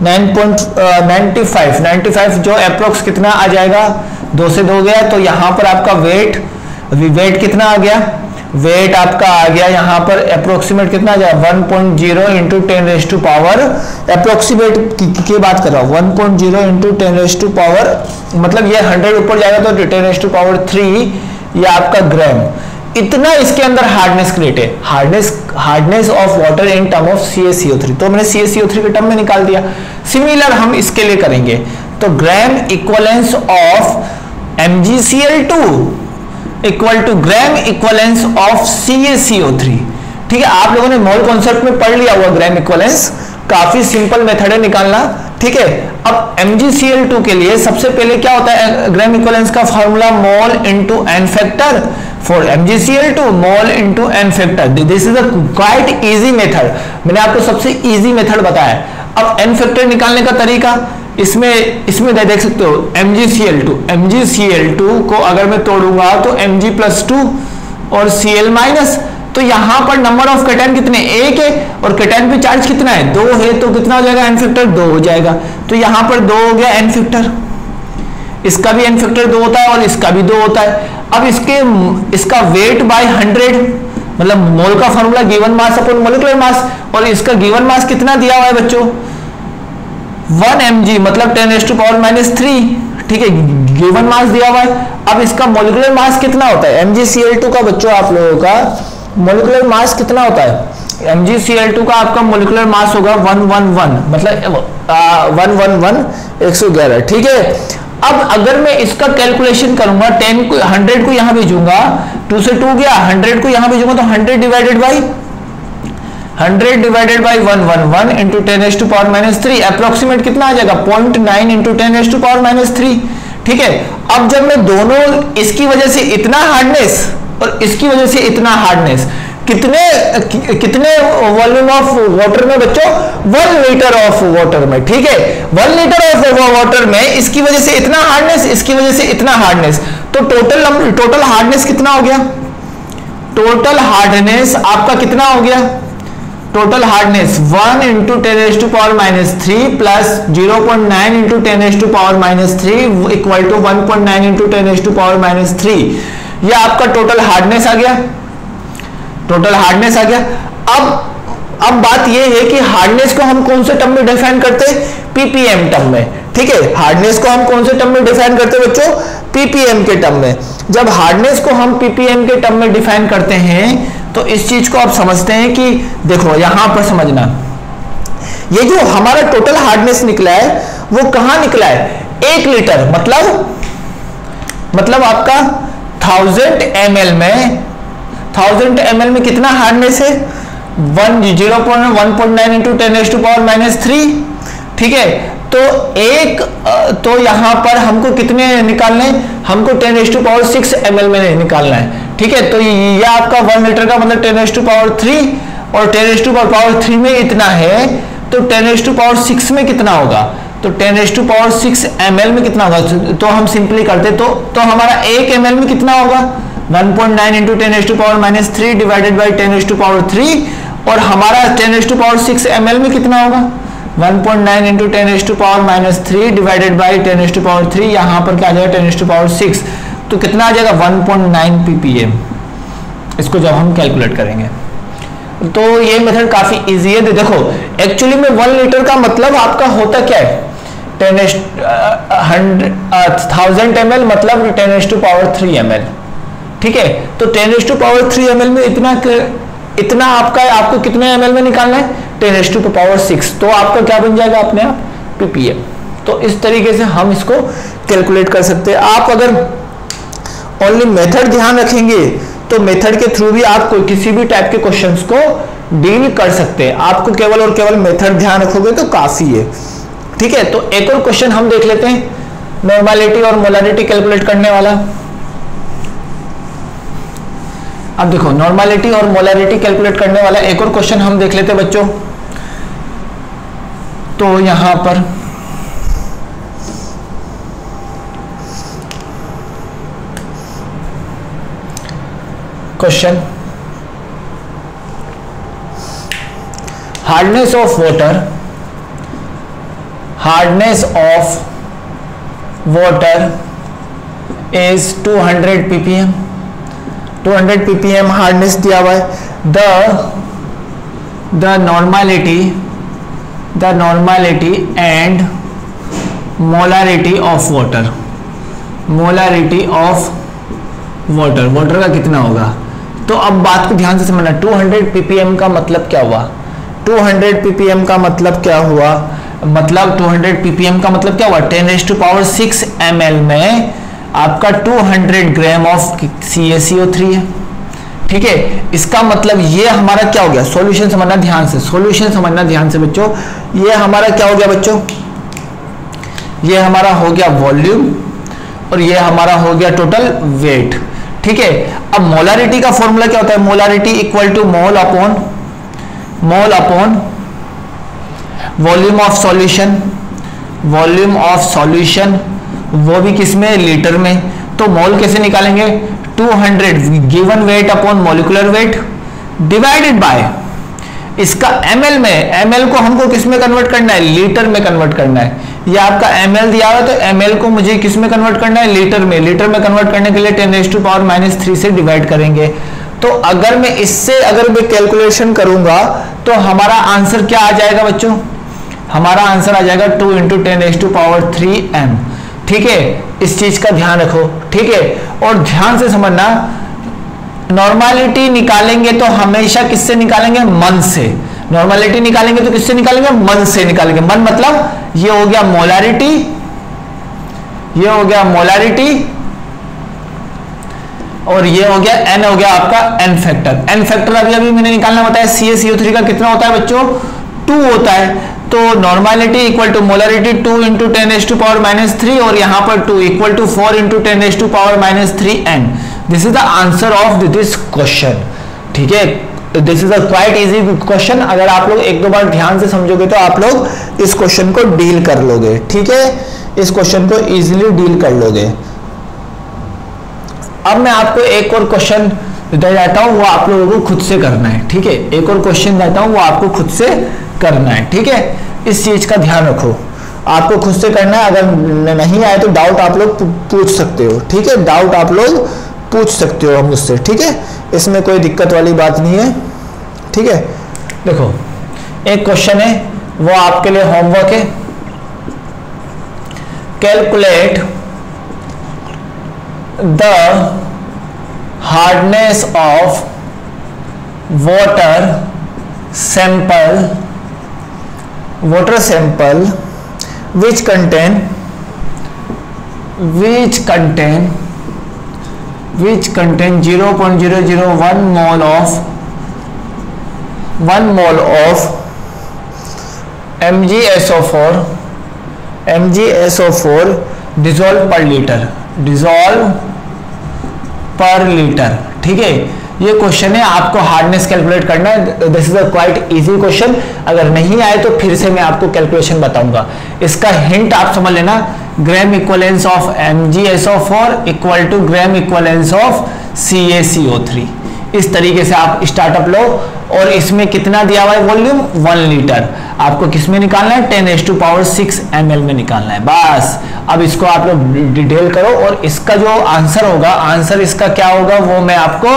9.95 95 जो अप्रोक्स कितना आ जाएगा? दो से दो गया तो यहाँ पर आपका वेट वेट कितना आ गया? वेट आपका आ गया यहाँ पर अप्रोक्सीमेट कितना आ जाएगा? 1.0 point zero into ten raise to power approximate की, की बात कर रहा हूँ? 1.0 point zero into ten raise to power मतलब ये 100 ऊपर जाएगा तो ten raise to power three ये आपका ग्राम इतना इसके अंदर हार्डनेस क्रिएट है। Hardness hardness of water in term of C S three तो मैंने सी एस के टर्म में निकाल दिया। सिमिलर हम इसके लिए करेंगे। तो gram equivalence of M G C L two equal to gram equivalence of C A C three ठीक है, आप लोगों ने मोल कॉन्सेप्ट में पढ़ लिया हुआ ग्राम इक्वलेंस काफ़ी सिंपल मेथड है निकालना, ठीक है? अब MgCl2 के लिए सबसे पहले क्या होता है? ग्राम इक्वलेंस का formula mole into N factor for MgCl2 mole into N factor this is a quite easy method मैंने आपको सबसे इजी मेथड बताया। अब एन फैक्टर निकालने का तरीका, इसमें इसमें देख सकते हो MgCl2 MgCl2 को अगर मैं तोड़ूँगा तो Mg प्लस टू और Cl माइनस तो यहाँ पर नंबर ऑफ़ कैटायन कितने? एक है, और कैटायन पे चार्ज कितना है? दो है तो कितना हो जाएगा? एन फैक्टर दो हो जाएगा। तो यहाँ पर दो हो गया एन फैक्टर इसका भी एन फैक्टर दो होता है, और इसका भी दो होता है। अब इसके, इसका वेट बाय हंड्रेड मतलब मोल का formula given mass upon molecular mass और इसका गिवन मास कितना दिया हुआ है बच्चों? वन एम मतलब ten raise to power minus three ठीक है? गिवन मास दिया हुआ है। अब इसका मोलिकुलर मास कितना होता है? M G C L two का बच्चों, आप लोगों का मोलिकुलर मास कितना होता है? MgCl2 का आपका मोलिकुलर मास होगा 111 मतलब वन वन वन एक सौ ग्यारह, ठीक है? अब अगर मैं इसका कैलकुलेशन करूँगा 10 को 100 को यहाँ भेजूँगा 2 से 2 गया 100 को यहाँ भेजूँगा तो 100 divided by 100 divided by 111 into ten raise to power minus three approximate कितना आ जाएगा? Point nine into ten raise to power minus three ठीक है? अब जब मैं दोनों इसकी वजह से इतना हार्डनेस और इसकी वजह से इतना हार्डनेस कितने कि, कितने वॉल्यूम ऑफ़ वाटर में बच्चों? वन लीटर ऑफ़ वाटर में ठीक है? वन लीटर ऑफ़ वाटर में इसकी वजह से इतना हार्डनेस इसकी वजह से इतना हार्डनेस तो टोटल टोटल हार्डनेस कितना हो गया? टोटल हार्डनेस आपका कितना हो गया? Total hardness one into ten raise to power minus three plus zero point nine into ten raise to power minus three equal to one point nine into ten raise to power minus three ये आपका total hardness आ गया? Total hardness आ गया। अब अब बात ये है कि हार्डनेस को हम कौन से टर्म में डिफाइन करते हैं? पीपीएम टर्म में। ठीक है? हार्डनेस को हम कौन से टर्म में डिफाइन करते हैं बच्चों? पीपीएम के टर्म में। जब हार्डनेस को हम पीपीएम के टर्म में डिफाइन करते हैं तो इस चीज़ को आप समझते हैं कि देखो, यहाँ पर समझना। ये जो हमारा टोटल हार्डनेस निकला है, वो कहाँ निकला है? एक लीटर मतलब? मतलब आपका थाउज़ेंड एम में थाउज़ेंड एम में कितना हार्डनेस है? One zero point one point nine into ten raise to power minus three ठीक है? तो एक तो यहाँ पर हमको कितने निकालने हमको ten s to power six M में निकालना है, ठीक है? तो ये आपका वन लीटर का मतलब ten s to power three और ten s to power three में इतना है तो ten s to power six में कितना होगा? तो ten s to power six M में कितना होगा? तो हम सिंपली करते तो तो हमारा एक एम में कितना होगा? 1.9 point nine into ten s to power minus three divided by ten s to power three और हमारा ten s to power six M में कितना होगा? 1.9 point nine into ten s to power minus three divided by ten s to power three यहाँ पर क्या आ जाएगा? Ten s to power six तो कितना आ जाएगा? 1.9 पॉइंट पीपीएम इसको जब हम कैलकुलेट करेंगे। तो ये मेथड काफ़ी इजी है। देखो एक्चुअली में वन लीटर का मतलब आपका होता क्या है? थाउज़ेंड एम एल मतलब ten s to power three M ठीक है? तो ten s to power three M में इतना इतना आपका, आपको कितने एम में निकालना है? Ten s to power six तो आपका क्या बन जाएगा अपने आप? पीपीएम तो इस तरीके से हम इसको कैलकुलेट कर सकते हैं। आप अगर ओनली मेथड ध्यान रखेंगे तो मेथड के थ्रू भी आप कोई किसी भी टाइप के क्वेश्चंस को डील कर सकते हैं। आपको केवल और केवल मेथड ध्यान रखोगे तो काफ़ी है। ठीक है तो एक और क्वेश्चन हम देख लेते हैं नॉर्मलिटी और मोलारिटी कैलकुलेट करने वाला। अब देखो नॉर्मलिटी और मोलारिटी कैलकुलेट करने वाला एक और क्वेश्चन हम देख लेते बच्चों। तो यहाँ पर question hardness of water hardness of water is 200 ppm. 200 ppm hardness दिया हुआ है। The the normality the normality and molarity of water molarity of water water का कितना होगा? तो अब बात को ध्यान से समझना। 200 ppm का मतलब क्या हुआ? 200 ppm का मतलब क्या हुआ? मतलब 200 ppm का मतलब क्या हुआ? 10 टू पावर 6 ml में आपका 200 ग्राम ऑफ़ सी है। ठीक है? इसका मतलब ये हमारा क्या हो गया? सॉल्यूशन समझना ध्यान से। सॉल्यूशन समझना ध्यान से बच्चों। ये हमारा क्या हो गया बच्चों? ये हमारा हो गया वॉल्यूम और ये हमारा हो गया टोटल वेट ठीक है? अब मोलारिटी का फॉर्मूला क्या होता है? Molarity equal to mole upon mole upon volume of solution volume of solution वो भी किसमें लीटर में। तो मोल कैसे निकालेंगे? 200 given weight upon molecular weight divided by इसका ml में, ml को हमको किसमें कन्वर्ट करना है? लीटर में कन्वर्ट करना है। ये आपका ml दिया हुआ तो ml को मुझे किसमें कन्वर्ट करना है? लीटर में। लीटर में कन्वर्ट करने के लिए ten s to power minus three से डिवाइड करेंगे। तो अगर मैं इससे, अगर मैं कैलकुलेशन करूँगा तो हमारा आंसर क्या आ जाएगा बच्चों? हमारा आंसर आ जाएगा two into ten s to power three M ठीक है? इस चीज़ का ध्यान रखो। ठीक है? और ध्यान से समझना नॉर्मालिटी निकालेंगे तो हमेशा किससे निकालेंगे? मन से। नॉर्मालिटी निकालेंगे तो किससे निकालेंगे? मन से निकालेंगे। मन मतलब ये हो गया मोलारिटी ये हो गया मोलारिटी और ये हो गया एन हो गया आपका एन फैक्टर एन फैक्टर अभी अभी मैंने निकालना बताया सी एस थ्री का कितना होता है बच्चों? टू होता है। तो normality equal to molarity two into ten s to power minus three और यहाँ पर two equal to four into ten s to power minus three N this is the answer of this question ठीक है? This is a quite easy question अगर आप लोग एक दो बार ध्यान से समझोगे तो आप लोग इस क्वेश्चन को डील कर लोगे। ठीक है? इस क्वेश्चन को इजीली डील कर लोगे। अब मैं आपको एक और क्वेश्चन दे जाता हूँ, वो आप लोगों को खुद से करना है। ठीक है? एक और क्वेश्चन देता हूँ, वो आपको खुद से करना है, ठीक है? इस चीज़ का ध्यान रखो। आपको खुद से करना है, अगर नहीं आए तो डाउट आप लोग पूछ सकते हो, ठीक है? डाउट आप लोग पूछ सकते हो मुझसे, ठीक है? इसमें कोई दिक्कत वाली बात नहीं है, ठीक है? देखो, एक क्वेश्चन है, वो आपके लिए होमवर्क है। Calculate the hardness of water sample water sample which contain which contain which contain 0.001 mole of 1 mole of MgSO4 MgSO4 dissolve per liter dissolve per litre ठीक है ये क्वेश्चन है, आपको हार्डनेस कैलकुलेट करना है। This is a quite easy question अगर नहीं आए तो फिर से मैं आपको कैलकुलेशन बताऊँगा। इसका हिंट आप समझ लेना। Gram equivalence of M G S O four equal to gram equivalence of C A C O three इस तरीके से आप स्टार्टअप लो और इसमें कितना दिया हुआ है वॉल्यूम वन लीटर आपको किसमें निकालना है? Ten s to power six M में निकालना है। बस। अब इसको आप लोग डिटेल करो और इसका जो आंसर होगा आंसर इसका क्या होगा वो मैं आपको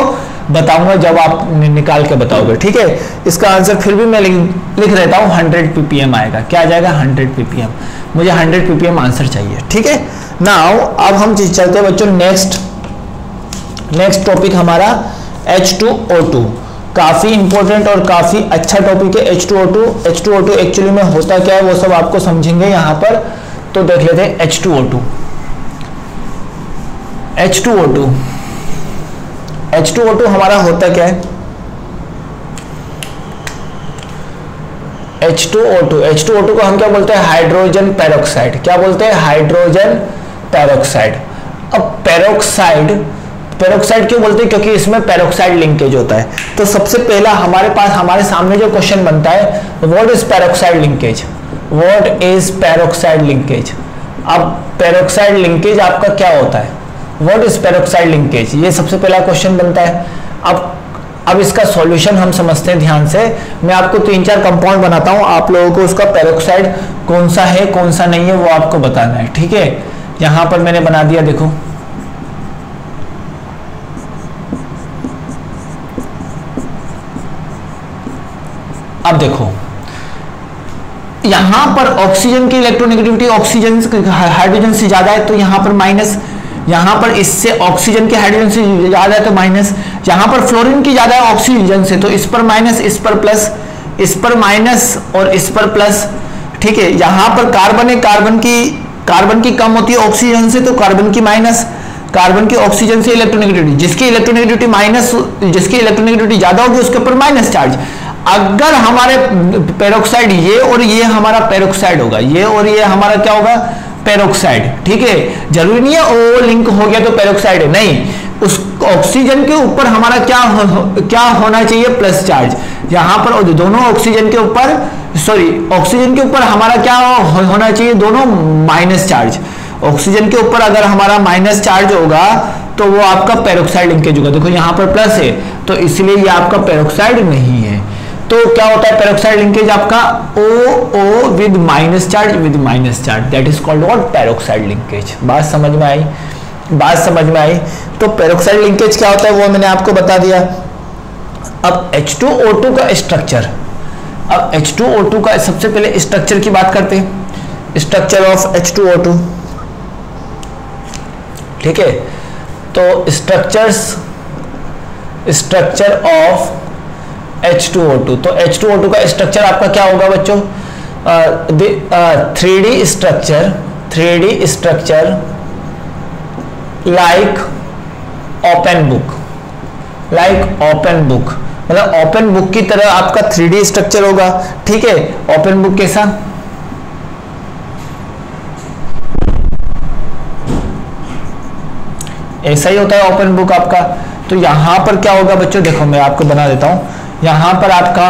बताऊँगा, जब आप निकाल के बताओगे, ठीक है? इसका आंसर फिर भी मैं लिख देता हूँ हंड्रेड पीपीएम आएगा। क्या आ जाएगा? हंड्रेड पीपीएम मुझे हंड्रेड पीपीएम आंसर चाहिए, ठीक है? नाउ अब हम चलते हैं बच्चों नेक्स्ट नेक्स्ट टॉपिक हमारा H2O2 काफ़ी इंपॉर्टेंट और काफ़ी अच्छा टॉपिक है H2O2 H2O2 एक्चुअली में होता क्या है, वो सब आपको समझेंगे यहाँ पर। तो देख लेते हैं H2O2 H2O2 H2O2 हमारा होता क्या है? H2O2 H2O2 को हम क्या बोलते हैं? हाइड्रोजन पेरोक्साइड क्या बोलते हैं? हाइड्रोजन पेरोक्साइड अब पेरोक्साइड पेरोक्साइड क्यों बोलते हैं? क्योंकि इसमें पेरोक्साइड लिंकेज होता है। तो सबसे पहला हमारे पास, हमारे सामने जो क्वेश्चन बनता है what is peroxide linkage what is peroxide linkage अब पेरोक्साइड लिंकेज आपका क्या होता है? व्हाट इज़ पेरोक्साइड लिंकेज ये सबसे पहला क्वेश्चन बनता है। अब अब इसका सॉल्यूशन हम समझते हैं ध्यान से। मैं आपको तीन चार कंपाउंड बनाता हूँ। आप लोगों को उसका पेरोक्साइड कौन सा है, कौन सा नहीं है, वो आपको बताना है, ठीक है? यहाँ पर मैंने बना दिया, देखो। अब देखो। यहाँ पर ऑक्सीजन की इलेक्ट्रोनेगेटिविटी ऑक्सीजन हाइड्रोजन से ज़्यादा है तो यहाँ पर माइनस यहाँ पर इससे ऑक्सीजन के हाइड्रोजन से ज़्यादा है तो माइनस यहाँ पर फ्लोरीन की ज़्यादा है ऑक्सीजन से तो इस पर माइनस इस पर प्लस इस पर माइनस और इस पर प्लस ठीक है? यहाँ पर कार्बन है कार्बन की कार्बन की कम होती है ऑक्सीजन से तो कार्बन की माइनस कार्बन की ऑक्सीजन से इलेक्ट्रोनेगेटिविटी जिसकी इलेक्ट्रोनेगेटिविटी माइनस जिसकी इलेक्ट्रोनेगेटिविटी ज़्यादा होगी, उसके ऊपर माइनस चार्ज अगर हमारे पेरोक्साइड ये और ये हमारा पेरोक्साइड होगा, ये और ये हमारा क्या होगा? पेरोक्साइड ठीक है? ज़रूरी नहीं है ओ लिंक हो गया तो पेरोक्साइड है। नहीं उस ऑक्सीजन के ऊपर हमारा क्या हो, क्या होना चाहिए? प्लस चार्ज यहाँ पर दोनों ऑक्सीजन के ऊपर सॉरी ऑक्सीजन के ऊपर हमारा क्या हो, होना चाहिए? दोनों माइनस चार्ज ऑक्सीजन के ऊपर अगर हमारा माइनस चार्ज होगा तो वो आपका पेरोक्साइड लिंकेज होगा। देखो यहाँ पर प्लस है तो इसलिए ये आपका पेरोक्साइड नहीं है। तो क्या होता है? पेरोक्साइड लिंकेज आपका O O with minus charge with minus charge that is called what peroxide linkage बात समझ में आई? बात समझ में आई? तो पेरोक्साइड लिंकेज क्या होता है वो मैंने आपको बता दिया। अब H2O2 का स्ट्रक्चर अब H2O2 का सबसे पहले स्ट्रक्चर की बात करते हैं। स्ट्रक्चर ऑफ़ H2O2 ठीक है? तो स्ट्रक्चर्स स्ट्रक्चर ऑफ़ H2O2 तो H2O2 का स्ट्रक्चर आपका क्या होगा बच्चों? Three D structure three D structure like open book like open book मतलब ओपन बुक की तरह आपका थ्री डी स्ट्रक्चर होगा। ठीक है? ओपन बुक कैसा? ऐसा ही होता है ओपन बुक आपका। तो यहाँ पर क्या होगा बच्चों? देखो मैं आपको बना देता हूँ। यहाँ पर आपका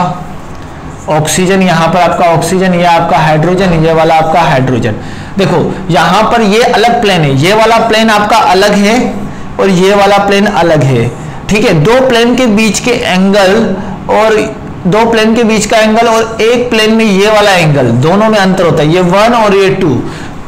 ऑक्सीजन यहाँ पर आपका ऑक्सीजन ये आपका हाइड्रोजन ये वाला आपका हाइड्रोजन देखो, यहाँ पर ये अलग प्लेन है। ये वाला प्लेन आपका अलग है और ये वाला प्लेन अलग है। ठीक है, दो प्लेन के बीच के एंगल और दो प्लेन के बीच का एंगल और एक प्लेन में ये वाला एंगल दोनों में अंतर होता है। ये वन और ये टू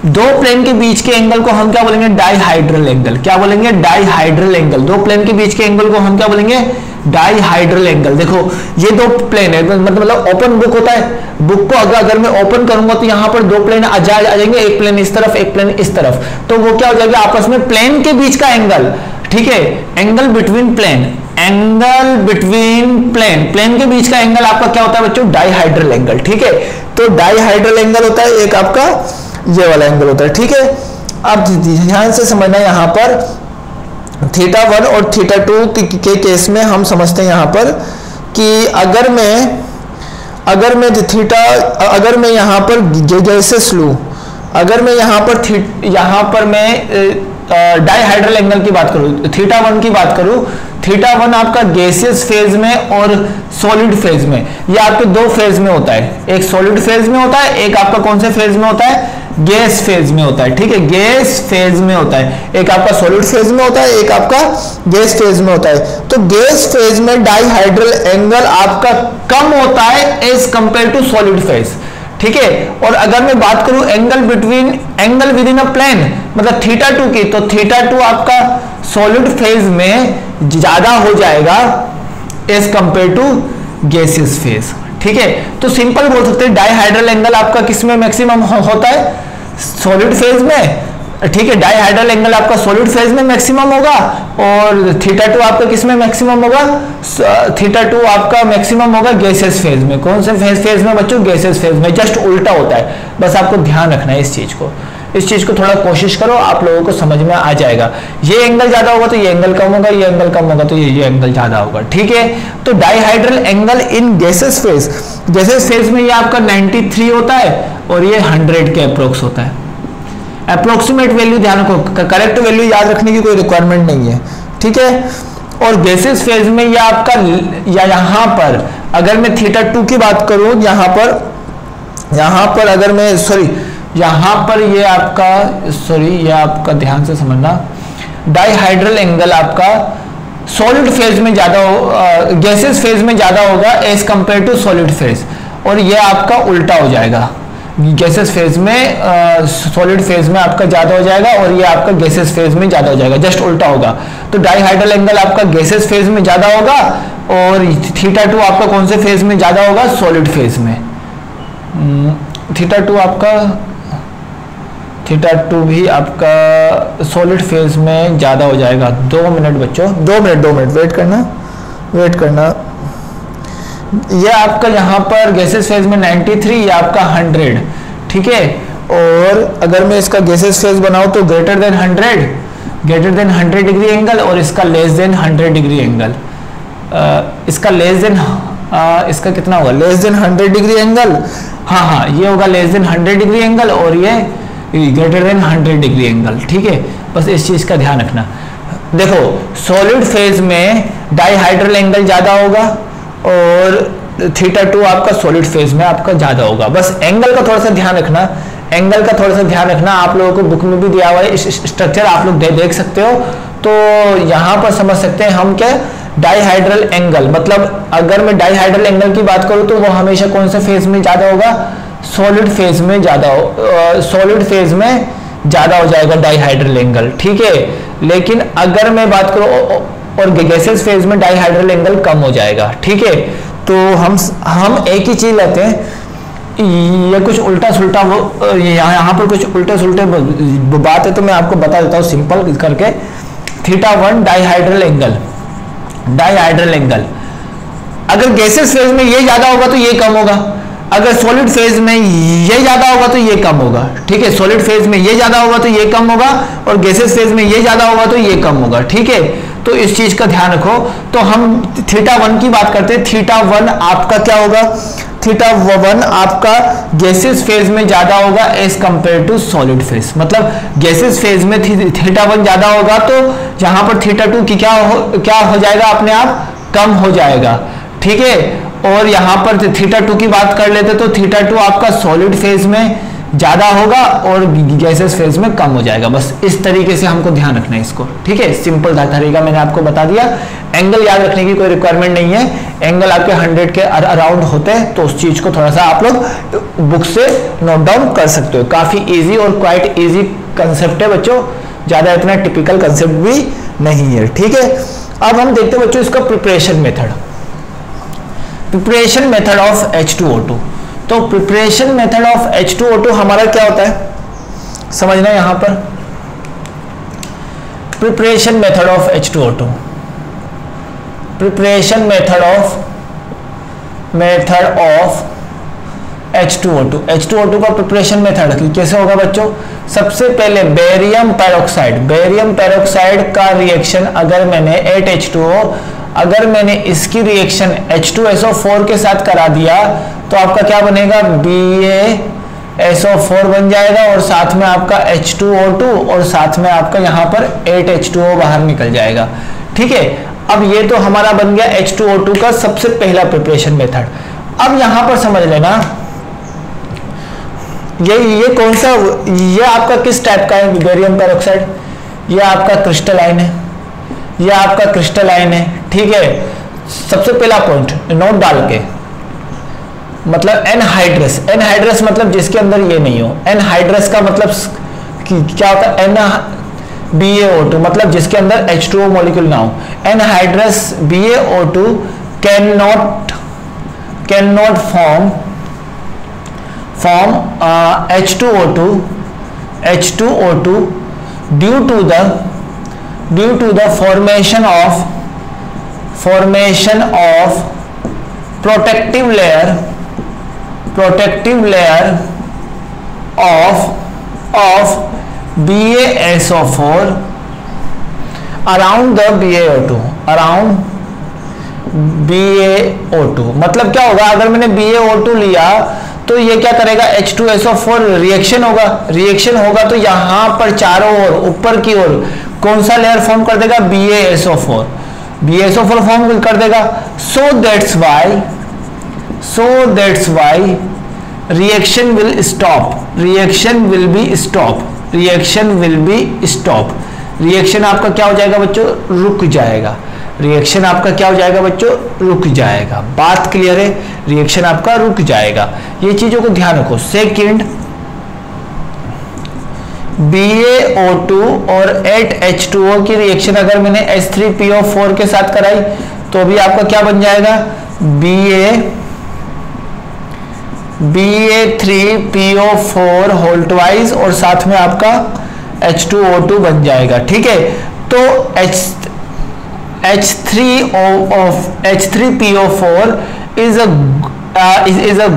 दो प्लेन के बीच के एंगल को हम क्या बोलेंगे? डाईहाइड्रल एंगल क्या बोलेंगे? डाईहाइड्रल एंगल दो प्लेन के बीच के एंगल को हम क्या बोलेंगे? डाईहाइड्रल एंगल देखो, ये दो प्लेन है मतलब मतलब ओपन बुक होता है। बुक को अगर अगर मैं ओपन करूँगा तो यहाँ पर दो प्लेन आ जाएँगे। एक प्लेन इस तरफ़, एक प्लेन इस तरफ़। तो वो क्या हो जाएगा? आपस में प्लेन के बीच का एंगल ठीक है? Angle between plane angle between plane plane के बीच का एंगल आपका क्या होता है बच्चों? डाईहाइड्रल एंगल ठीक है? तो डाईहाइड्रल एंगल होता है एक आपका ये वाला एंगल होता है, ठीक है? अब ध्यान से समझना यहाँ पर थीटा वन और थीटा टू के केस में हम समझते हैं यहाँ पर कि अगर मैं अगर मैं थीटा अगर मैं यहाँ पर गैसेस लू अगर मैं यहाँ पर यहाँ पर मैं डाईहाइड्रल एंगल की बात करूँ थीटा वन की बात करूँ थीटा वन आपका गैसियस फ़ेज़ में और सॉलिड फ़ेज़ में, ये आपके दो फ़ेज़ में होता है। एक सॉलिड फ़ेज़ में होता है, एक आपका कौन से फ़ेज़ में होता है? गैस फ़ेज़ में होता है, ठीक है? गैस फ़ेज़ में होता है। एक आपका सॉलिड फ़ेज़ में होता है, एक आपका गैस फ़ेज़ में होता है। तो गैस फ़ेज़ में डाईहाइड्रल एंगल आपका कम होता है as compare to solid phase ठीक है? और अगर मैं बात करूँ angle between angle within a plane मतलब थीटा टू की तो थीटा टू आपका सॉलिड फ़ेज़ में ज़्यादा हो जाएगा as compare to gaseous phase ठीक है? तो सिंपल बोल सकते हैं, डाईहाइड्रल एंगल आपका किसमें मैक्सिमम होता है? सॉलिड फ़ेज़ में? ठीक है डाईहाइड्रल एंगल आपका सॉलिड फ़ेज़ में मैक्सिमम होगा और थीटा टू आपका किसमें मैक्सिमम होगा? थीटा टू आपका मैक्सिमम होगा गैसेस फ़ेज़ में। कौन से फ़ेज़ फ़ेज़ में बच्चों? गैसेस फ़ेज़ में। जस्ट उल्टा होता है। बस आपको ध्यान रखना है इस चीज़ को। इस चीज़ को थोड़ा कोशिश करो, आप लोगों को समझ में आ जाएगा। ये एंगल ज़्यादा होगा तो ये एंगल कम होगा, ये एंगल कम होगा तो ये ये एंगल ज़्यादा होगा। ठीक है? तो dihedral angle in gases phase gases phase में ये आपका 93 होता है। और ये 100 के अप्रोक्स होता है। अप्रोक्सीमेट वैल्यू ध्यान रखो करेक्ट वैल्यू याद रखने की कोई रिक्वायरमेंट नहीं है, ठीक है? और गैसेस फ़ेज़ में या आपका या यहाँ पर, अगर मैं थीटा टू की बात करूँ, यहाँ पर यहाँ पर अगर मैं सॉरी यहाँ पर ये आपका सॉरी ये आपका ध्यान से समझना डाईहाइड्रल एंगल आपका सॉलिड फ़ेज़ में ज़्यादा हो गैसेस फ़ेज़ में ज़्यादा होगा as compare to solid phase और ये आपका उल्टा हो जाएगा। गैसेस फ़ेज़ में सॉलिड फ़ेज़ में आपका ज़्यादा हो जाएगा और ये आपका गैसेस फ़ेज़ में ज़्यादा हो जाएगा। जस्ट उल्टा होगा। तो डाईहाइड्रल एंगल आपका गैसेस फ़ेज़ में ज़्यादा होगा और थीटा टू आपका कौन से फ़ेज़ में ज़्यादा होगा? सॉलिड फ़ेज़ में। थीटा हम्म, टू आपका थीटा टू भी आपका सॉलिड फ़ेज़ में ज़्यादा हो जाएगा। दो मिनट बच्चों दो मिनट दो मिनट वेट करना वेट करना। ये आपका यहाँ पर गैसेस फ़ेज़ में 93 ये आपका 100 ठीक है? और अगर मैं इसका गैसेस फ़ेज़ बनाऊँ तो greater than 100 greater than 100 degree angle और इसका लेस देन 100 डिग्री एंगल इसका लेस देन इसका कितना होगा? लेस देन 100 डिग्री एंगल हाँ हाँ ये होगा लेस देन 100 डिग्री एंगल और ये ग्रेटर देन 100 डिग्री एंगल ठीक है? बस इस चीज़ का ध्यान रखना। देखो सॉलिड फ़ेज़ में डाईहाइड्रल एंगल ज़्यादा होगा। और थीटा टू आपका सॉलिड फ़ेज़ में आपका ज़्यादा होगा। बस एंगल का थोड़ा सा ध्यान रखना एंगल का थोड़ा सा ध्यान रखना। आप लोगों को बुक में भी दिया हुआ है स्ट्रक्चर आप लोग दे, देख सकते हो। तो यहाँ पर समझ सकते हैं हम क्या डाईहाइड्रल एंगल मतलब अगर मैं डाईहाइड्रल एंगल की बात करूँ तो वो हमेशा कौन से फ़ेज़ में ज़्यादा होगा? सॉलिड फ़ेज़ में ज़्यादा हो सॉलिड फ़ेज़ में ज़्यादा हो जाएगा डाईहाइड्रल एंगल ठीक है? लेकिन अगर मैं बात करूँ और गैसेस फ़ेज़ में डाईहाइड्रल एंगल कम हो जाएगा, ठीक है? तो हम हम एक ही चीज़ लेते हैं। ये कुछ उल्टा सुल्टा वो, यहाँ यहाँ पर कुछ उल्टे सुल्टे बात है तो मैं आपको बता देता हूँ सिंपल करके। Theta one dihedral angle dihedral angle अगर गैसेस फ़ेज़ में ये ज़्यादा होगा तो ये कम होगा। अगर सॉलिड फ़ेज़ में ये ज़्यादा होगा तो ये कम होगा, ठीक है? सॉलिड फ़ेज़ में ये ज़्यादा होगा तो ये कम होगा और गैसेस फ़ेज़ में ये ज़्यादा होगा तो ये कम होगा, ठीक है? तो इस चीज़ का ध्यान रखो। तो हम थीटा वन की बात करते हैं। थीटा वन आपका क्या होगा? थीटा वन आपका गैसेस फ़ेज़ में ज़्यादा होगा as compare to solid phase मतलब गैसेस फ़ेज़ में थीटा वन ज़्यादा होगा तो यहाँ पर थीटा टू की क्या हो क्या हो जाएगा अपने आप? कम हो जाएगा। ठीक है? और यहाँ पर थीटा टू की बात कर लेते तो थीटा टू आपका सॉलिड फ़ेज़ में ज़्यादा होगा और गैसेस फ़ेज़ में कम हो जाएगा। बस इस तरीके से हमको ध्यान रखना है इसको, ठीक है? सिंपल तरीका मैंने आपको बता दिया। एंगल याद रखने की कोई रिक्वायरमेंट नहीं है। एंगल आपके 100 के अराउंड होते हैं तो उस चीज़ को थोड़ा सा आप लोग बुक से नोट डाउन कर सकते हो। काफ़ी ईजी और क्वाइट ईजी कंसेप्ट है बच्चों। ज़्यादा इतना टिपिकल कंसेप्ट भी नहीं है, ठीक है? अब हम देखते हैं बच्चों इसका preparation method preparation method of H2O2 तो प्रिपरेशन मेथड ऑफ़ H2O2 हमारा क्या होता है? समझना यहाँ पर। Preparation method of H2O2 preparation method of method of H2O2 H2O2 का प्रिपरेशन मेथड कैसे होगा बच्चों? सबसे पहले बेरियम पैरोक्साइड बेरियम पैरोक्साइड का रिएक्शन अगर मैंने 8H2O अगर मैंने इसकी रिएक्शन H2SO4 के साथ करा दिया तो आपका क्या बनेगा? BaSO4 बन जाएगा और साथ में आपका H2O2 और साथ में आपका यहाँ पर 8H2O बाहर निकल जाएगा। ठीक है? अब ये तो हमारा बन गया H2O2 का सबसे पहला प्रिपरेशन मेथड अब यहाँ पर समझ लेना, ये ये कौन सा, ये आपका किस टाइप का है? बेरियम पेरोक्साइड ये आपका क्रिस्टलाइन है। ये आपका क्रिस्टलाइन है। ठीक है? सबसे पहला पॉइंट नोट डाल के। मतलब एनहाइड्रस एनहाइड्रस मतलब जिसके अंदर ये नहीं हो। एनहाइड्रस का मतलब क्या होता है? एन बी टू मतलब जिसके अंदर एच टू ओ मोलिक्यूल ना हो। Anhydrous B O two can not can not form form H two O two H two O two due to the due to the formation of formation of protective layer protective layer of of BaSO4 around the BaO2 around BaO2 मतलब क्या होगा अगर मैंने BaO2 लिया तो ये क्या करेगा H2SO4 रिएक्शन होगा रिएक्शन होगा तो यहाँ पर चारों ओर ऊपर की ओर कौन सा लेयर फॉर्म कर देगा BaSO4 B S O four form कर देगा। So that's why so that's why reaction will stop reaction will be stop reaction will be stop reaction आपका क्या हो जाएगा बच्चों? रुक जाएगा। रिएक्शन आपका क्या हो जाएगा बच्चों? रुक जाएगा। बात क्लियर है? रिएक्शन आपका रुक जाएगा। ये चीज़ों को ध्यान रखो। सेकेंड BaO2 और एट एच की रिएक्शन अगर मैंने H3PO4 के साथ कराई तो अभी आपका क्या बन जाएगा? Ba Ba3PO4 होल ट्वाइस और साथ में आपका H2O2 बन जाएगा ठीक है? तो H H three O H three H3PO4 is a uh, is a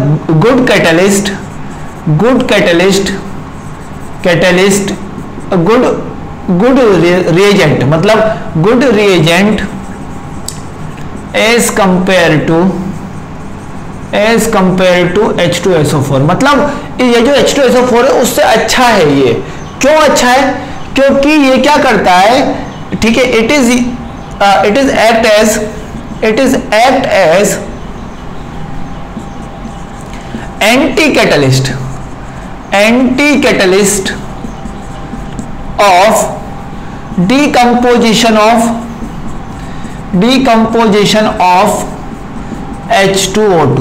good catalyst good catalyst good good reagent मतलब good reagent as compare to as compare to H two S O four मतलब ये जो H two SO four है, उससे अच्छा है ये। क्यों अच्छा है? क्योंकि ये क्या करता है? ठीक है it is it is act as it is act as anti catalyst anti catalyst of decomposition of decomposition of H2O2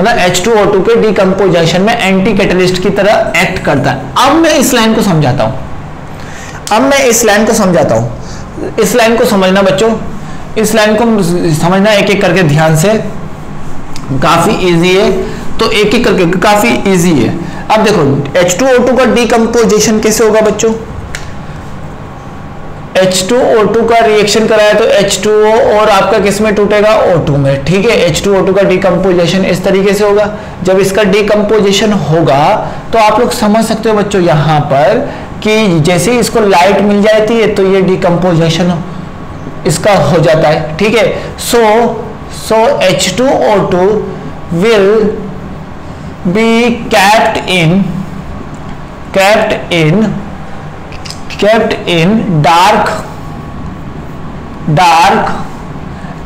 मतलब H2O2 के डीकंपोजिशन में एंटी कैटलिस्ट की तरह एक्ट करता है। अब मैं इस लाइन को समझाता हूँ। अब मैं इस लाइन को समझाता हूँ। इस लाइन को समझना बच्चों, इस लाइन को समझना एक एक करके ध्यान से। काफ़ी इजी है। तो एक एक करके, काफ़ी इजी है। अब देखो H2O2 का डीकंपोजिशन कैसे होगा बच्चों? H2O2 का रिएक्शन कराया तो H2O और आपका किसमें टूटेगा? O2 में, ठीक है? H2O2 का डिकम्पोजिशन इस तरीके से होगा। जब इसका डिकम्पोजिशन होगा तो आप लोग समझ सकते हो बच्चों यहाँ पर कि जैसे ही इसको लाइट मिल जाती है तो ये डिकम्पोजिशन इसका हो जाता है, ठीक है? So so H2O2 will be kept in kept in kept in dark dark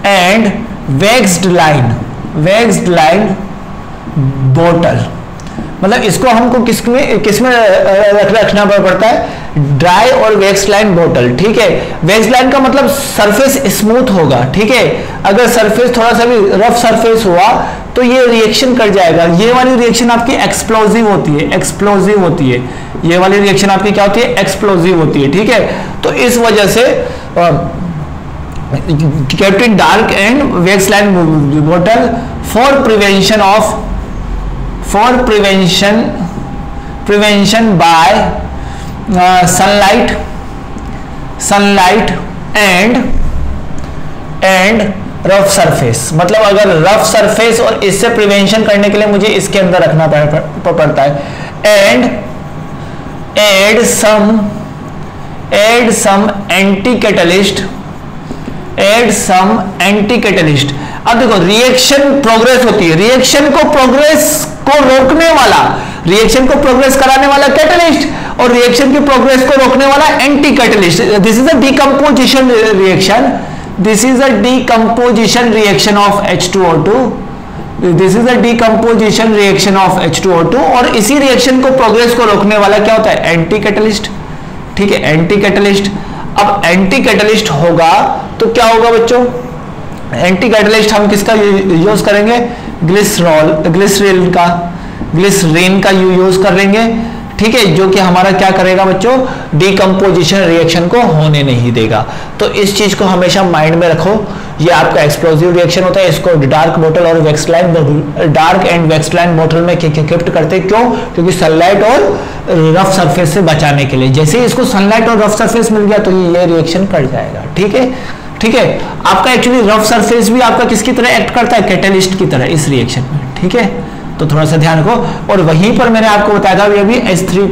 and waxed line waxed line bottle मतलब इसको हमको किसमें किसमें रख, रखना पड़ता है? ड्राई और वेक्स लाइन बोतल ठीक है? वेक्स लाइन का मतलब सरफेस स्मूथ होगा ठीक है? अगर सरफेस थोड़ा सा भी रफ सरफेस हुआ तो ये रिएक्शन कर जाएगा। ये वाली रिएक्शन आपकी एक्सप्लोजिव होती है एक्सप्लोजिव होती है। ये वाली रिएक्शन आपकी क्या होती है? एक्सप्लोजिव होती है ठीक है? तो इस वजह से kept in dark and wax line bottle for prevention of for prevention prevention by sunlight sunlight and and rough surface मतलब अगर रफ सरफेस और इससे प्रिवेंशन करने के लिए मुझे इसके अंदर रखना पड़ता है। And add some add some anti catalyst add some anti catalyst अब देखो रिएक्शन प्रोग्रेस होती है। रिएक्शन को प्रोग्रेस को रोकने वाला रिएक्शन को प्रोग्रेस कराने वाला कैटलिस्ट और रिएक्शन की प्रोग्रेस को रोकने वाला anti catalyst this is a decomposition reaction this is a decomposition reaction of H2O2 this is a decomposition reaction of H2O2 और इसी रिएक्शन को प्रोग्रेस को रोकने वाला क्या होता है? एंटी कैटलिस्ट ठीक है एंटी कैटलिस्ट अब एंटी कैटलिस्ट होगा तो क्या होगा बच्चों? एंटी कैटलिस्ट हम किसका यूज़ करेंगे? ग्लिसरॉल ग्लिसरेल का ग्लिसरेन का यूज़ करेंगे। ठीक है, जो कि हमारा क्या करेगा बच्चों? डिकम्पोजिशन रिएक्शन को होने नहीं देगा। तो इस चीज़ को हमेशा माइंड में रखो। ये आपका एक्सप्लोजिव रिएक्शन होता है, इसको डार्क बोटल और wax line dark and wax line bottle में किप्ट करते क्यों? क्योंकि सनलाइट और रफ सरफेस से बचाने के लिए। जैसे इसको सनलाइट और रफ सरफेस मिल गया तो ये रिएक्शन कर जाएगा। ठीक है? ठीक है? आपका एक्चुअली रफ सरफेस भी आपका किसकी तरह एक्ट करता है? कैटेलिस्ट की तरह इस रिएक्शन में, ठीक है? तो थोड़ा सा ध्यान रखो। और वहीं पर मैंने आपको बताया था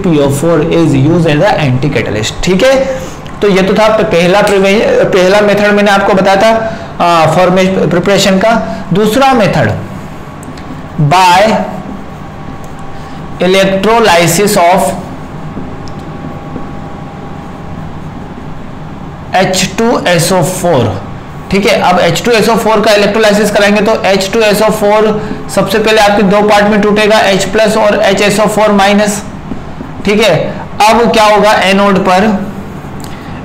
P O four is use as anti catalyst ठीक है? तो ये तो था पहला पहला मेथड मैंने आपको बताया था फॉर्मे प्रिपरेशन का। दूसरा method by electrolysis of H2SO4 ठीक है, अब H2SO4 का इलेक्ट्रोलाइसिस कराएँगे तो H2SO4 सबसे पहले आपके दो पार्ट में टूटेगा, H प्लस और HSO4 माइनस ठीक है, अब क्या होगा एनोड पर?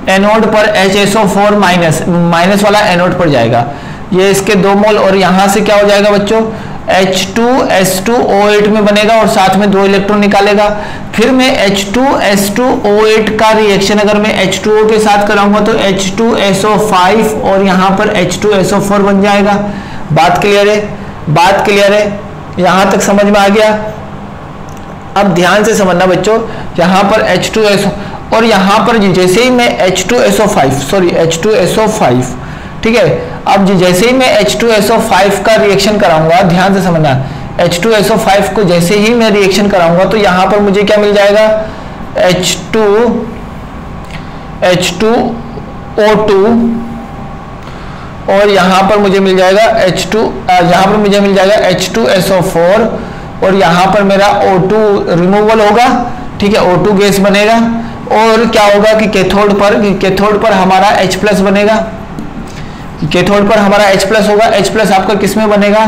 एनोड पर HSO4 माइनस माइनस वाला एनोड पर जाएगा। ये इसके दो मोल और यहाँ से क्या हो जाएगा बच्चों? H2S2O8 में बनेगा और साथ में दो इलेक्ट्रॉन निकालेगा। फिर मैं H2S2O8 का रिएक्शन अगर मैं H2O के साथ कराऊँगा तो H2SO5 और यहाँ पर H2SO4 बन जाएगा। बात क्लियर है? बात क्लियर है? यहाँ तक समझ में आ गया? अब ध्यान से समझना बच्चों, यहाँ पर H2SO और यहाँ पर जैसे ही मैं H2SO5 सॉरी H2SO5 ठीक है? अब जैसे ही मैं H2SO5 का रिएक्शन कराऊँगा, ध्यान से समझना H2SO5 को जैसे ही मैं रिएक्शन कराऊँगा तो यहाँ पर मुझे क्या मिल जाएगा? H2 H two O two और यहाँ पर मुझे मिल जाएगा एच टू यहाँ पर मुझे मिल जाएगा H two S O four और यहाँ पर मेरा ओ टू रिमूवल होगा, ठीक है? ओ टू गैस बनेगा, और क्या होगा कि कैथोड पर कैथोड पर हमारा H प्लस बनेगा। कैथोड पर हमारा H प्लस होगा। H प्लस आपका किसमें बनेगा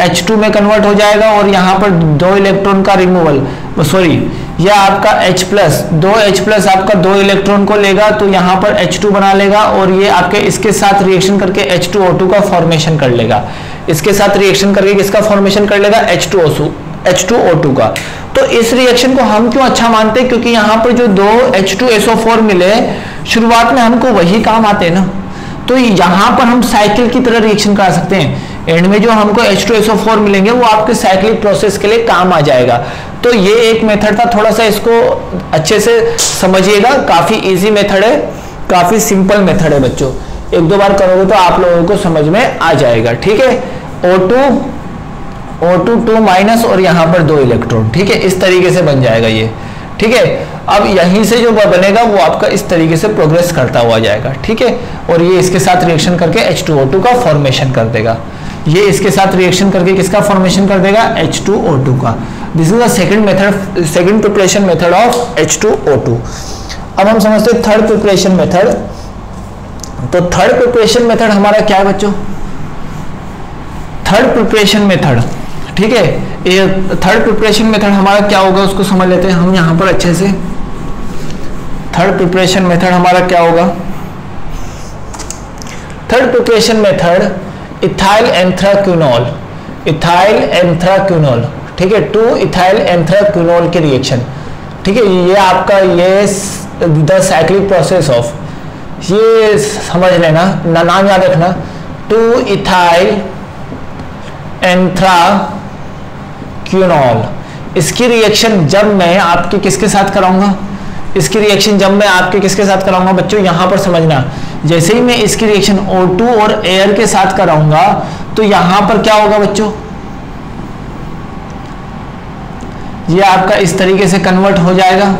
H2 में कन्वर्ट हो जाएगा और यहाँ पर दो इलेक्ट्रॉन का रिमूवल सॉरी यह आपका H प्लस दो H प्लस आपका दो इलेक्ट्रॉन को लेगा तो यहाँ पर H2 बना लेगा और ये आपके इसके साथ रिएक्शन करके H2O2 का फॉर्मेशन कर लेगा। इसके साथ रिएक्शन करके किसका फॉर्मेशन कर लेगा? H2O2 H2O2 का। तो इस रिएक्शन को हम क्यों अच्छा मानते? हैं क्योंकि यहाँ पर जो दो H2SO4 मिले, शुरुआत में हमको वही काम आते हैं ना। तो यहाँ पर हम साइकिल की तरह रिएक्शन करा सकते हैं। एंड में जो हमको H2SO4 मिलेंगे, वो आपके साइक्लिक प्रोसेस के लिए काम आ जाएगा। तो ये एक मेथड था, थोड़ा सा इसको अच्छे से समझिएगा। काफ़ी इजी मेथड है, काफ़ी सिंपल मेथड है बच्चों। एक दो बार करोगे तो आप लोगों को समझ में आ जाएगा, ठीक है? O2 O2 टू माइनस और यहाँ पर दो इलेक्ट्रॉन ठीक है? इस तरीके से बन जाएगा ये। ठीक है? अब यहीं से जो बनेगा, वो आपका इस तरीके से प्रोग्रेस करता हुआ जाएगा, ठीक है? और ये इसके साथ रिएक्शन करके H2O2 का फॉर्मेशन कर देगा। ये इसके साथ रिएक्शन करके किसका फॉर्मेशन कर देगा? H2O2 का। This is the second method second preparation method of H2O2 अब हम समझते हैं थर्ड प्रिपरेशन मेथड तो थर्ड प्रिपरेशन मेथड हमारा क्या है बच्चों? थर्ड प्रिपरेशन मेथड ठीक है? ये थर्ड प्रिपरेशन मेथड हमारा क्या होगा उसको समझ लेते हैं हम यहाँ पर अच्छे से। थर्ड प्रिपरेशन मेथड हमारा क्या होगा? Third preparation method ethyl anthraquinol ethyl anthraquinol ठीक है? टू इथाइल एंथ्राक्यूनॉल के रिएक्शन ठीक है? ये आपका ये द साइक्लिक प्रोसेस ऑफ़ ये समझ लेना, ना नाम याद रखना। टू इथाइल एंथ्राक्यूनॉल इसकी रिएक्शन जब मैं आपके किसके साथ कराऊँगा? इसकी रिएक्शन जब मैं आपके किसके साथ कराऊँगा? बच्चों, यहाँ पर समझना। जैसे ही मैं इसकी रिएक्शन O2 और एयर के साथ कराऊँगा तो यहाँ पर क्या होगा बच्चों? ये आपका इस तरीके से कन्वर्ट हो जाएगा।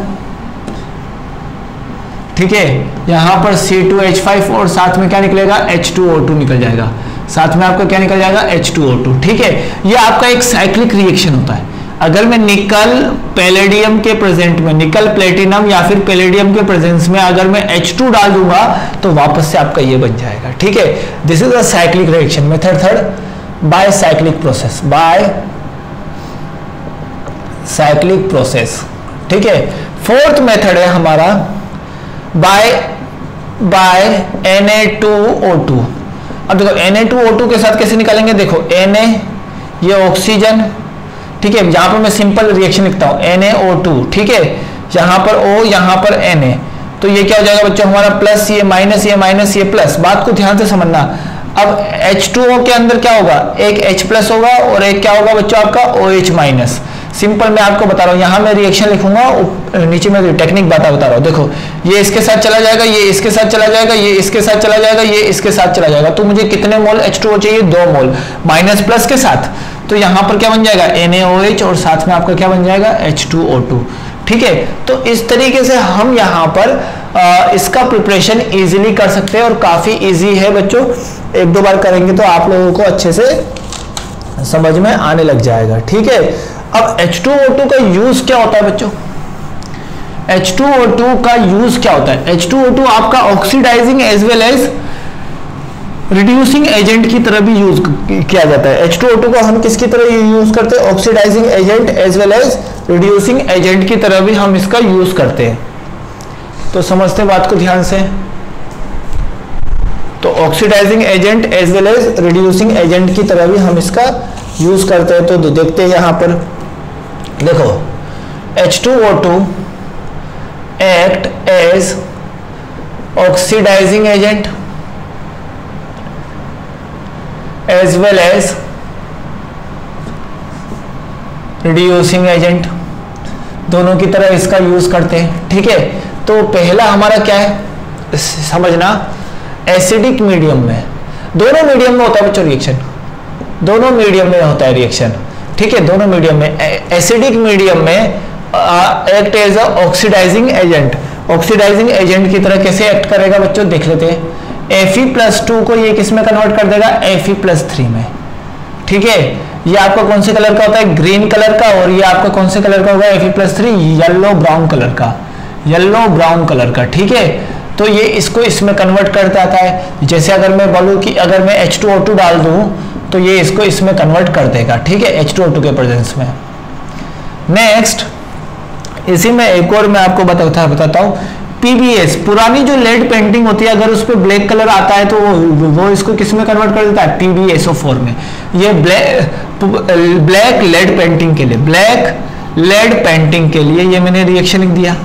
ठीक है? यहाँ पर C2H5 और साथ में क्या निकलेगा? H2O2 निकल जाएगा। साथ में आपका क्या निकल जाएगा? H2O2 ठीक है? ये आपका एक साइक्लिक रिएक्शन होता है। अगर मैं निकल पैलेडियम के प्रेजेंट में, निकल प्लेटिनम या फिर पैलेडियम के प्रेजेंस में अगर मैं H2 डाल दूँगा तो वापस से आपका ये बन जाएगा, ठीक है? This is a cyclic reaction method third by cyclic process by cyclic process ठीक है? फोर्थ मेथड है हमारा बाय बाय Na2O2 अब देखो Na2O2 के साथ कैसे निकालेंगे? देखो, Na, ये ऑक्सीजन ठीक है? यहाँ पर मैं सिंपल रिएक्शन लिखता हूँ। NaO2 ठीक है? यहाँ पर O, यहाँ पर Na तो ये क्या हो जाएगा बच्चों? हमारा प्लस ये माइनस ये माइनस ये प्लस बात को ध्यान से समझना। अब H2O के अंदर क्या होगा? एक H प्लस होगा और एक क्या होगा बच्चों आपका? OH माइनस सिंपल मैं आपको बता रहा हूँ यहाँ मैं रिएक्शन लिखूँगा नीचे में टेक्निक बता बता रहा हूँ। देखो ये इसके साथ चला जाएगा ये इसके साथ चला जाएगा ये इसके साथ चला जाएगा ये इसके साथ चला जाएगा। तो मुझे कितने मोल H2O चाहिए? दो मोल माइनस प्लस के साथ। तो यहाँ पर क्या बन जाएगा? NaOH और साथ में आपका क्या बन जाएगा? H2O2 ठीक है? तो इस तरीके से हम यहाँ पर आ, इसका प्रिपरेशन इजीली कर सकते हैं और काफ़ी इजी है बच्चों। एक दो बार करेंगे तो आप लोगों को अच्छे से समझ में आने लग जाएगा। ठीक है? अब H2O2 का यूज़ क्या होता है बच्चों? H2O2 का यूज़ क्या होता है? H2O2 आपका oxidising as well as reducing agent की तरह भी यूज़ किया जाता है। H2O2 को हम किसकी तरह यूज़ करते हैं? Oxidising agent as well as reducing agent की तरह भी हम इसका यूज़ करते हैं। तो समझते बात को ध्यान से। तो oxidising agent as well as reducing agent की तरह भी हम इसका यूज़ करते हैं। तो देखते हैं यहाँ पर। देखो H2O2 act as oxidizing agent as well as reducing agent दोनों की तरह इसका यूज़ करते हैं, ठीक है? तो पहला हमारा क्या है? समझना एसिडिक मीडियम में। दोनों मीडियम में होता है, बच्चों रिएक्शन दोनों मीडियम में होता है रिएक्शन ठीक है, दोनों मीडियम में एसिडिक मीडियम में act as oxidizing agent oxidizing agent की तरह कैसे एक्ट करेगा बच्चों, देख लेते हैं। एफ़ प्लस टू को ये किसमें कन्वर्ट कर देगा? एफ़ प्लस थ्री में। ठीक है, ये आपका कौन से कलर का होता है? ग्रीन कलर का, और ये आपका कौन से कलर का होगा? F plus three yellow brown colour का। येलो ब्राउन कलर का, ठीक है? तो ये इसको इसमें कन्वर्ट कर देता है। जैसे अगर मैं बोलूँ कि अगर मैं H2O2 डाल दूँ तो ये इसको इसमें कन्वर्ट कर देगा ठीक है? H2O2 के प्रेजेंस में। नेक्स्ट इसी में एक और मैं आपको बताता बताता हूँ। पीबीएस पुरानी जो लेड पेंटिंग होती है अगर उस पर ब्लैक कलर आता है तो वो, वो इसको किसमें कन्वर्ट कर देता है? पीबीएसओ में। ये ब्लैक ब्लैक लेड पेंटिंग के लिए ब्लैक लेड पेंटिंग के लिए ये मैंने रिएक्शन लिख दिया।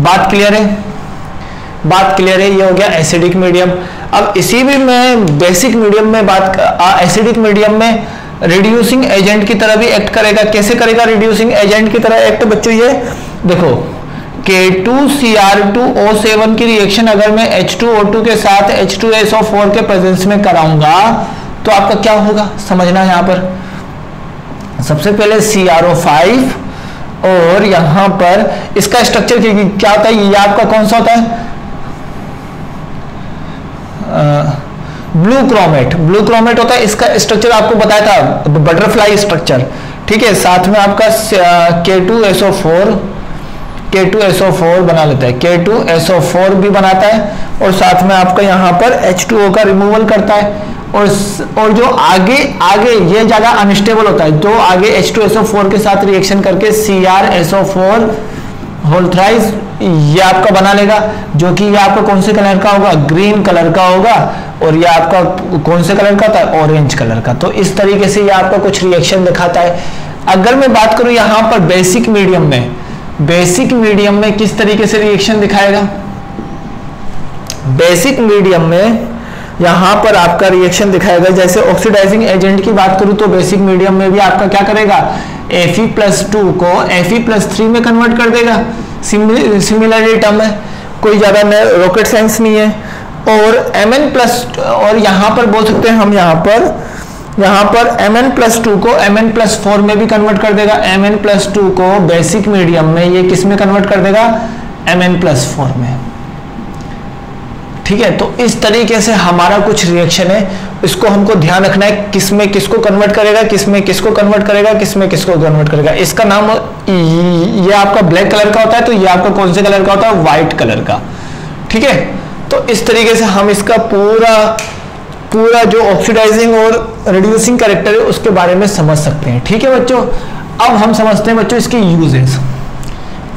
बात क्लियर है? बात क्लियर है, ये हो गया एसिडिक मीडियम अब इसी भी मैं बेसिक मीडियम में बात एसिडिक मीडियम में रिड्यूसिंग एजेंट की तरह भी एक्ट करेगा। कैसे करेगा रिड्यूसिंग एजेंट की तरह एक्ट बच्चों, ये देखो K2Cr2O7 की रिएक्शन अगर मैं H2O2 के साथ H2SO4 के प्रेजेंस में कराऊँगा तो आपका क्या होगा? समझना यहाँ पर। सबसे पहले CrO5 और यहाँ पर इसका स्ट्रक्चर क्या होता है? ये आपका कौन सा होता है? ब्लू क्रोमेट ब्लू क्रोमेट होता है, इसका स्ट्रक्चर आपको बताया था बटरफ्लाई स्ट्रक्चर ठीक है, साथ में आपका K two SO four K two SO four बना लेता है. के टू एसओ फोर भी बनाता है, और साथ में आपका यहाँ पर एच टू ओ का रिमूवल करता है. और और जो आगे आगे ये ज़्यादा अनस्टेबल होता है, जो आगे एच टू एसओ फोर के साथ रिएक्शन करके C R four whole thrice ये आपका बना लेगा। जो कि ये आपका कौन से कलर का होगा? ग्रीन कलर का होगा और ये आपका कौन से कलर का था ऑरेंज कलर का। तो इस तरीके से ये आपका कुछ रिएक्शन दिखाता है। अगर मैं बात करूँ यहाँ पर बेसिक मीडियम में बेसिक मीडियम में किस तरीके से रिएक्शन दिखाएगा? बेसिक मीडियम में यहाँ पर आपका रिएक्शन दिखाएगा। जैसे ऑक्सीडाइजिंग एजेंट की बात करूँ तो बेसिक मीडियम में भी आपका क्या करेगा? एफ़ प्लस टू को एफ़ प्लस थ्री में कन्वर्ट कर देगा। सिमिलरली टर्म है। कोई ज़्यादा रॉकेट साइंस नहीं है। और एम एन प्लस और यहाँ पर बोल सकते हैं हम यहाँ पर यहाँ पर एम एन प्लस टू को एम एन प्लस फोर में भी कन्वर्ट कर देगा। एम एन प्लस टू को बेसिक मीडियम में ये किसमें कन्वर्ट कर देगा? एम एन प्लस फोर में। ठीक है? तो इस तरीके से हमारा कुछ रिएक्शन है। इसको हमको ध्यान रखना है किसमें किसको कन्वर्ट करेगा किसमें किसको कन्वर्ट करेगा किसमें किसको कन्वर्ट करेगा। इसका नाम ये आपका ब्लैक कलर का होता है तो ये आपका कौन से कलर का होता है? व्हाइट कलर का। ठीक है? तो इस तरीके से हम इसका पूरा पूरा जो ऑक्सीडाइजिंग और रिड्यूसिंग करेक्टर है, उसके बारे में समझ सकते हैं। ठीक है बच्चों? अब हम समझते हैं बच्चों इसके यूजेस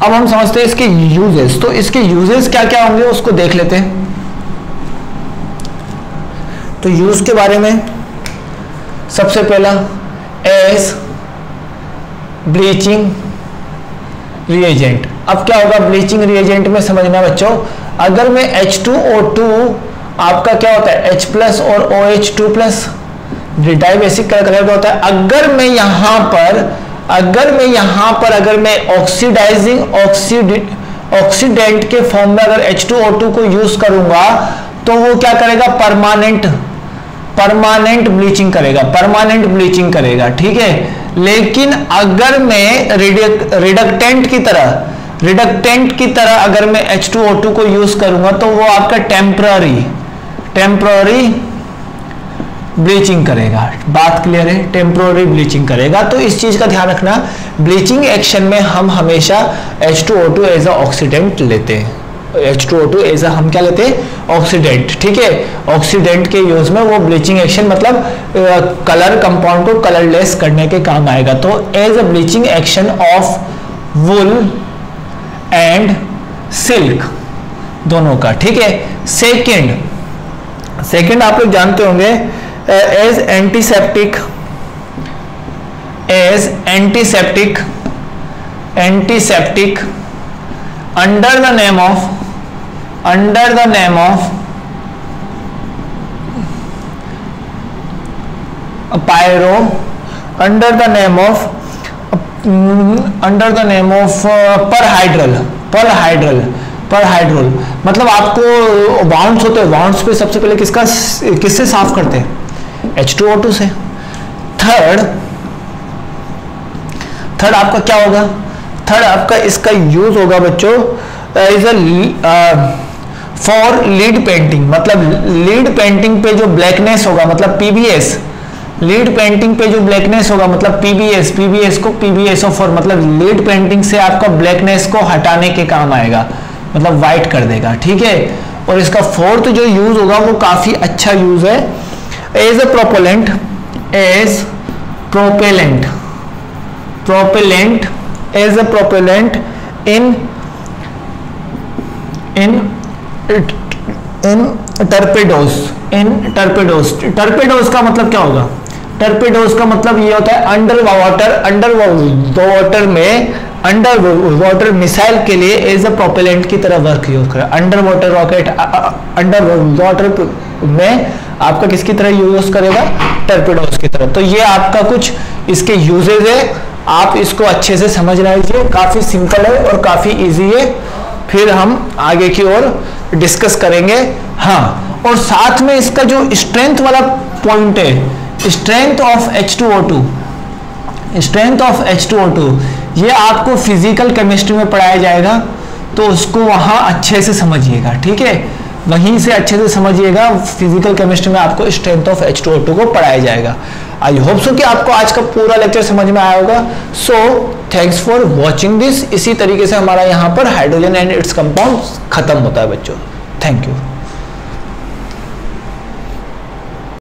अब हम समझते हैं इसके यूजेस तो इसके यूजेस क्या क्या होंगे, उसको देख लेते हैं। तो यूज़ के बारे में सबसे पहला एस ब्लीचिंग रिएजेंट अब क्या होगा ब्लीचिंग रिएजेंट में समझना बच्चों, अगर मैं H2O2 आपका क्या होता है? H प्लस और OH2 plus dye basic colour होता है। अगर मैं यहाँ पर, अगर मैं यहाँ पर अगर मैं ऑक्सीडाइजिंग ऑक्सीडेंट के फॉर्म में अगर H2O2 को यूज़ करूँगा तो वो क्या करेगा? परमानेंट परमानेंट ब्लीचिंग करेगा परमानेंट ब्लीचिंग करेगा, ठीक है? लेकिन अगर मैं रिडक्टेंट की तरह रिडक्टेंट की तरह अगर मैं H2O2 को यूज़ करूँगा तो वो आपका टेम्पररी टेम्पररी ब्लीचिंग करेगा। बात क्लियर है? टेम्प्रोरी ब्लीचिंग करेगा। तो इस चीज़ का ध्यान रखना ब्लीचिंग एक्शन में हम हमेशा H2O2 एज अ ऑक्सीडेंट लेते हैं। H2O2 एज अ हम क्या लेते हैं? ऑक्सीडेंट ठीक है? ऑक्सीडेंट के यूज़ में वो ब्लीचिंग एक्शन मतलब कलर कंपाउंड को कलरलेस करने के काम आएगा। तो as a bleaching action of wool and silk दोनों का, ठीक है? सेकेंड सेकेंड आप लोग जानते होंगे as antiseptic as antiseptic antiseptic under the name of under the name of pyro, under the name of under the name of perhydrol perhydrol perhydrol मतलब आपको बाउंड्स होते हैं बाउंड्स पे सबसे पहले किसका, किससे साफ़ करते हैं? H2O2 से। थर्ड थर्ड आपका क्या होगा? थर्ड आपका इसका यूज़ होगा बच्चों is a for lead painting मतलब लीड पेंटिंग पे जो ब्लैकनेस होगा मतलब पीबीएस लीड पेंटिंग पे जो ब्लैकनेस होगा मतलब पीबीएस पीबीएस को पीबीएस फॉर मतलब लीड पेंटिंग से आपका ब्लैकनेस को हटाने के काम आएगा मतलब वाइट कर देगा, ठीक है? और इसका फोर्थ जो यूज़ होगा, वो काफ़ी अच्छा यूज़ है। As a propellant as propellant propellant as a propellant in in in torpedoes in torpedoes torpedoes का मतलब क्या होगा? टर्पेडोस का मतलब ये होता है अंडर वाटर अंडर वाटर में अंडर वाटर मिसाइल के लिए एज अ प्रोपेलेंट की तरह वर्क यूज़ करें। Underwater rocket underwater में आपका किसकी तरह यूज़ करेगा? टर्पेडोस की तरह। तो ये आपका कुछ इसके यूजेज है। आप इसको अच्छे से समझ लीजिए काफ़ी सिंपल है और काफ़ी इजी है। फिर हम आगे की ओर डिस्कस करेंगे। हाँ और साथ में इसका जो स्ट्रेंथ वाला पॉइंट है, strength of H2O2 strength of H2O2 ये आपको फ़िज़िकल केमिस्ट्री में पढ़ाया जाएगा तो उसको वहाँ अच्छे से समझिएगा, ठीक है? वहीं से अच्छे से समझिएगा, फ़िज़िकल केमिस्ट्री में आपको स्ट्रेंथ ऑफ़ H2O2 को पढ़ाया जाएगा। आई होप सो कि आपको आज का पूरा लेक्चर समझ में आया होगा। So thanks for watching this इसी तरीके से हमारा यहाँ पर हाइड्रोजन एंड इट्स कंपाउंड खत्म होता है बच्चों। Thank you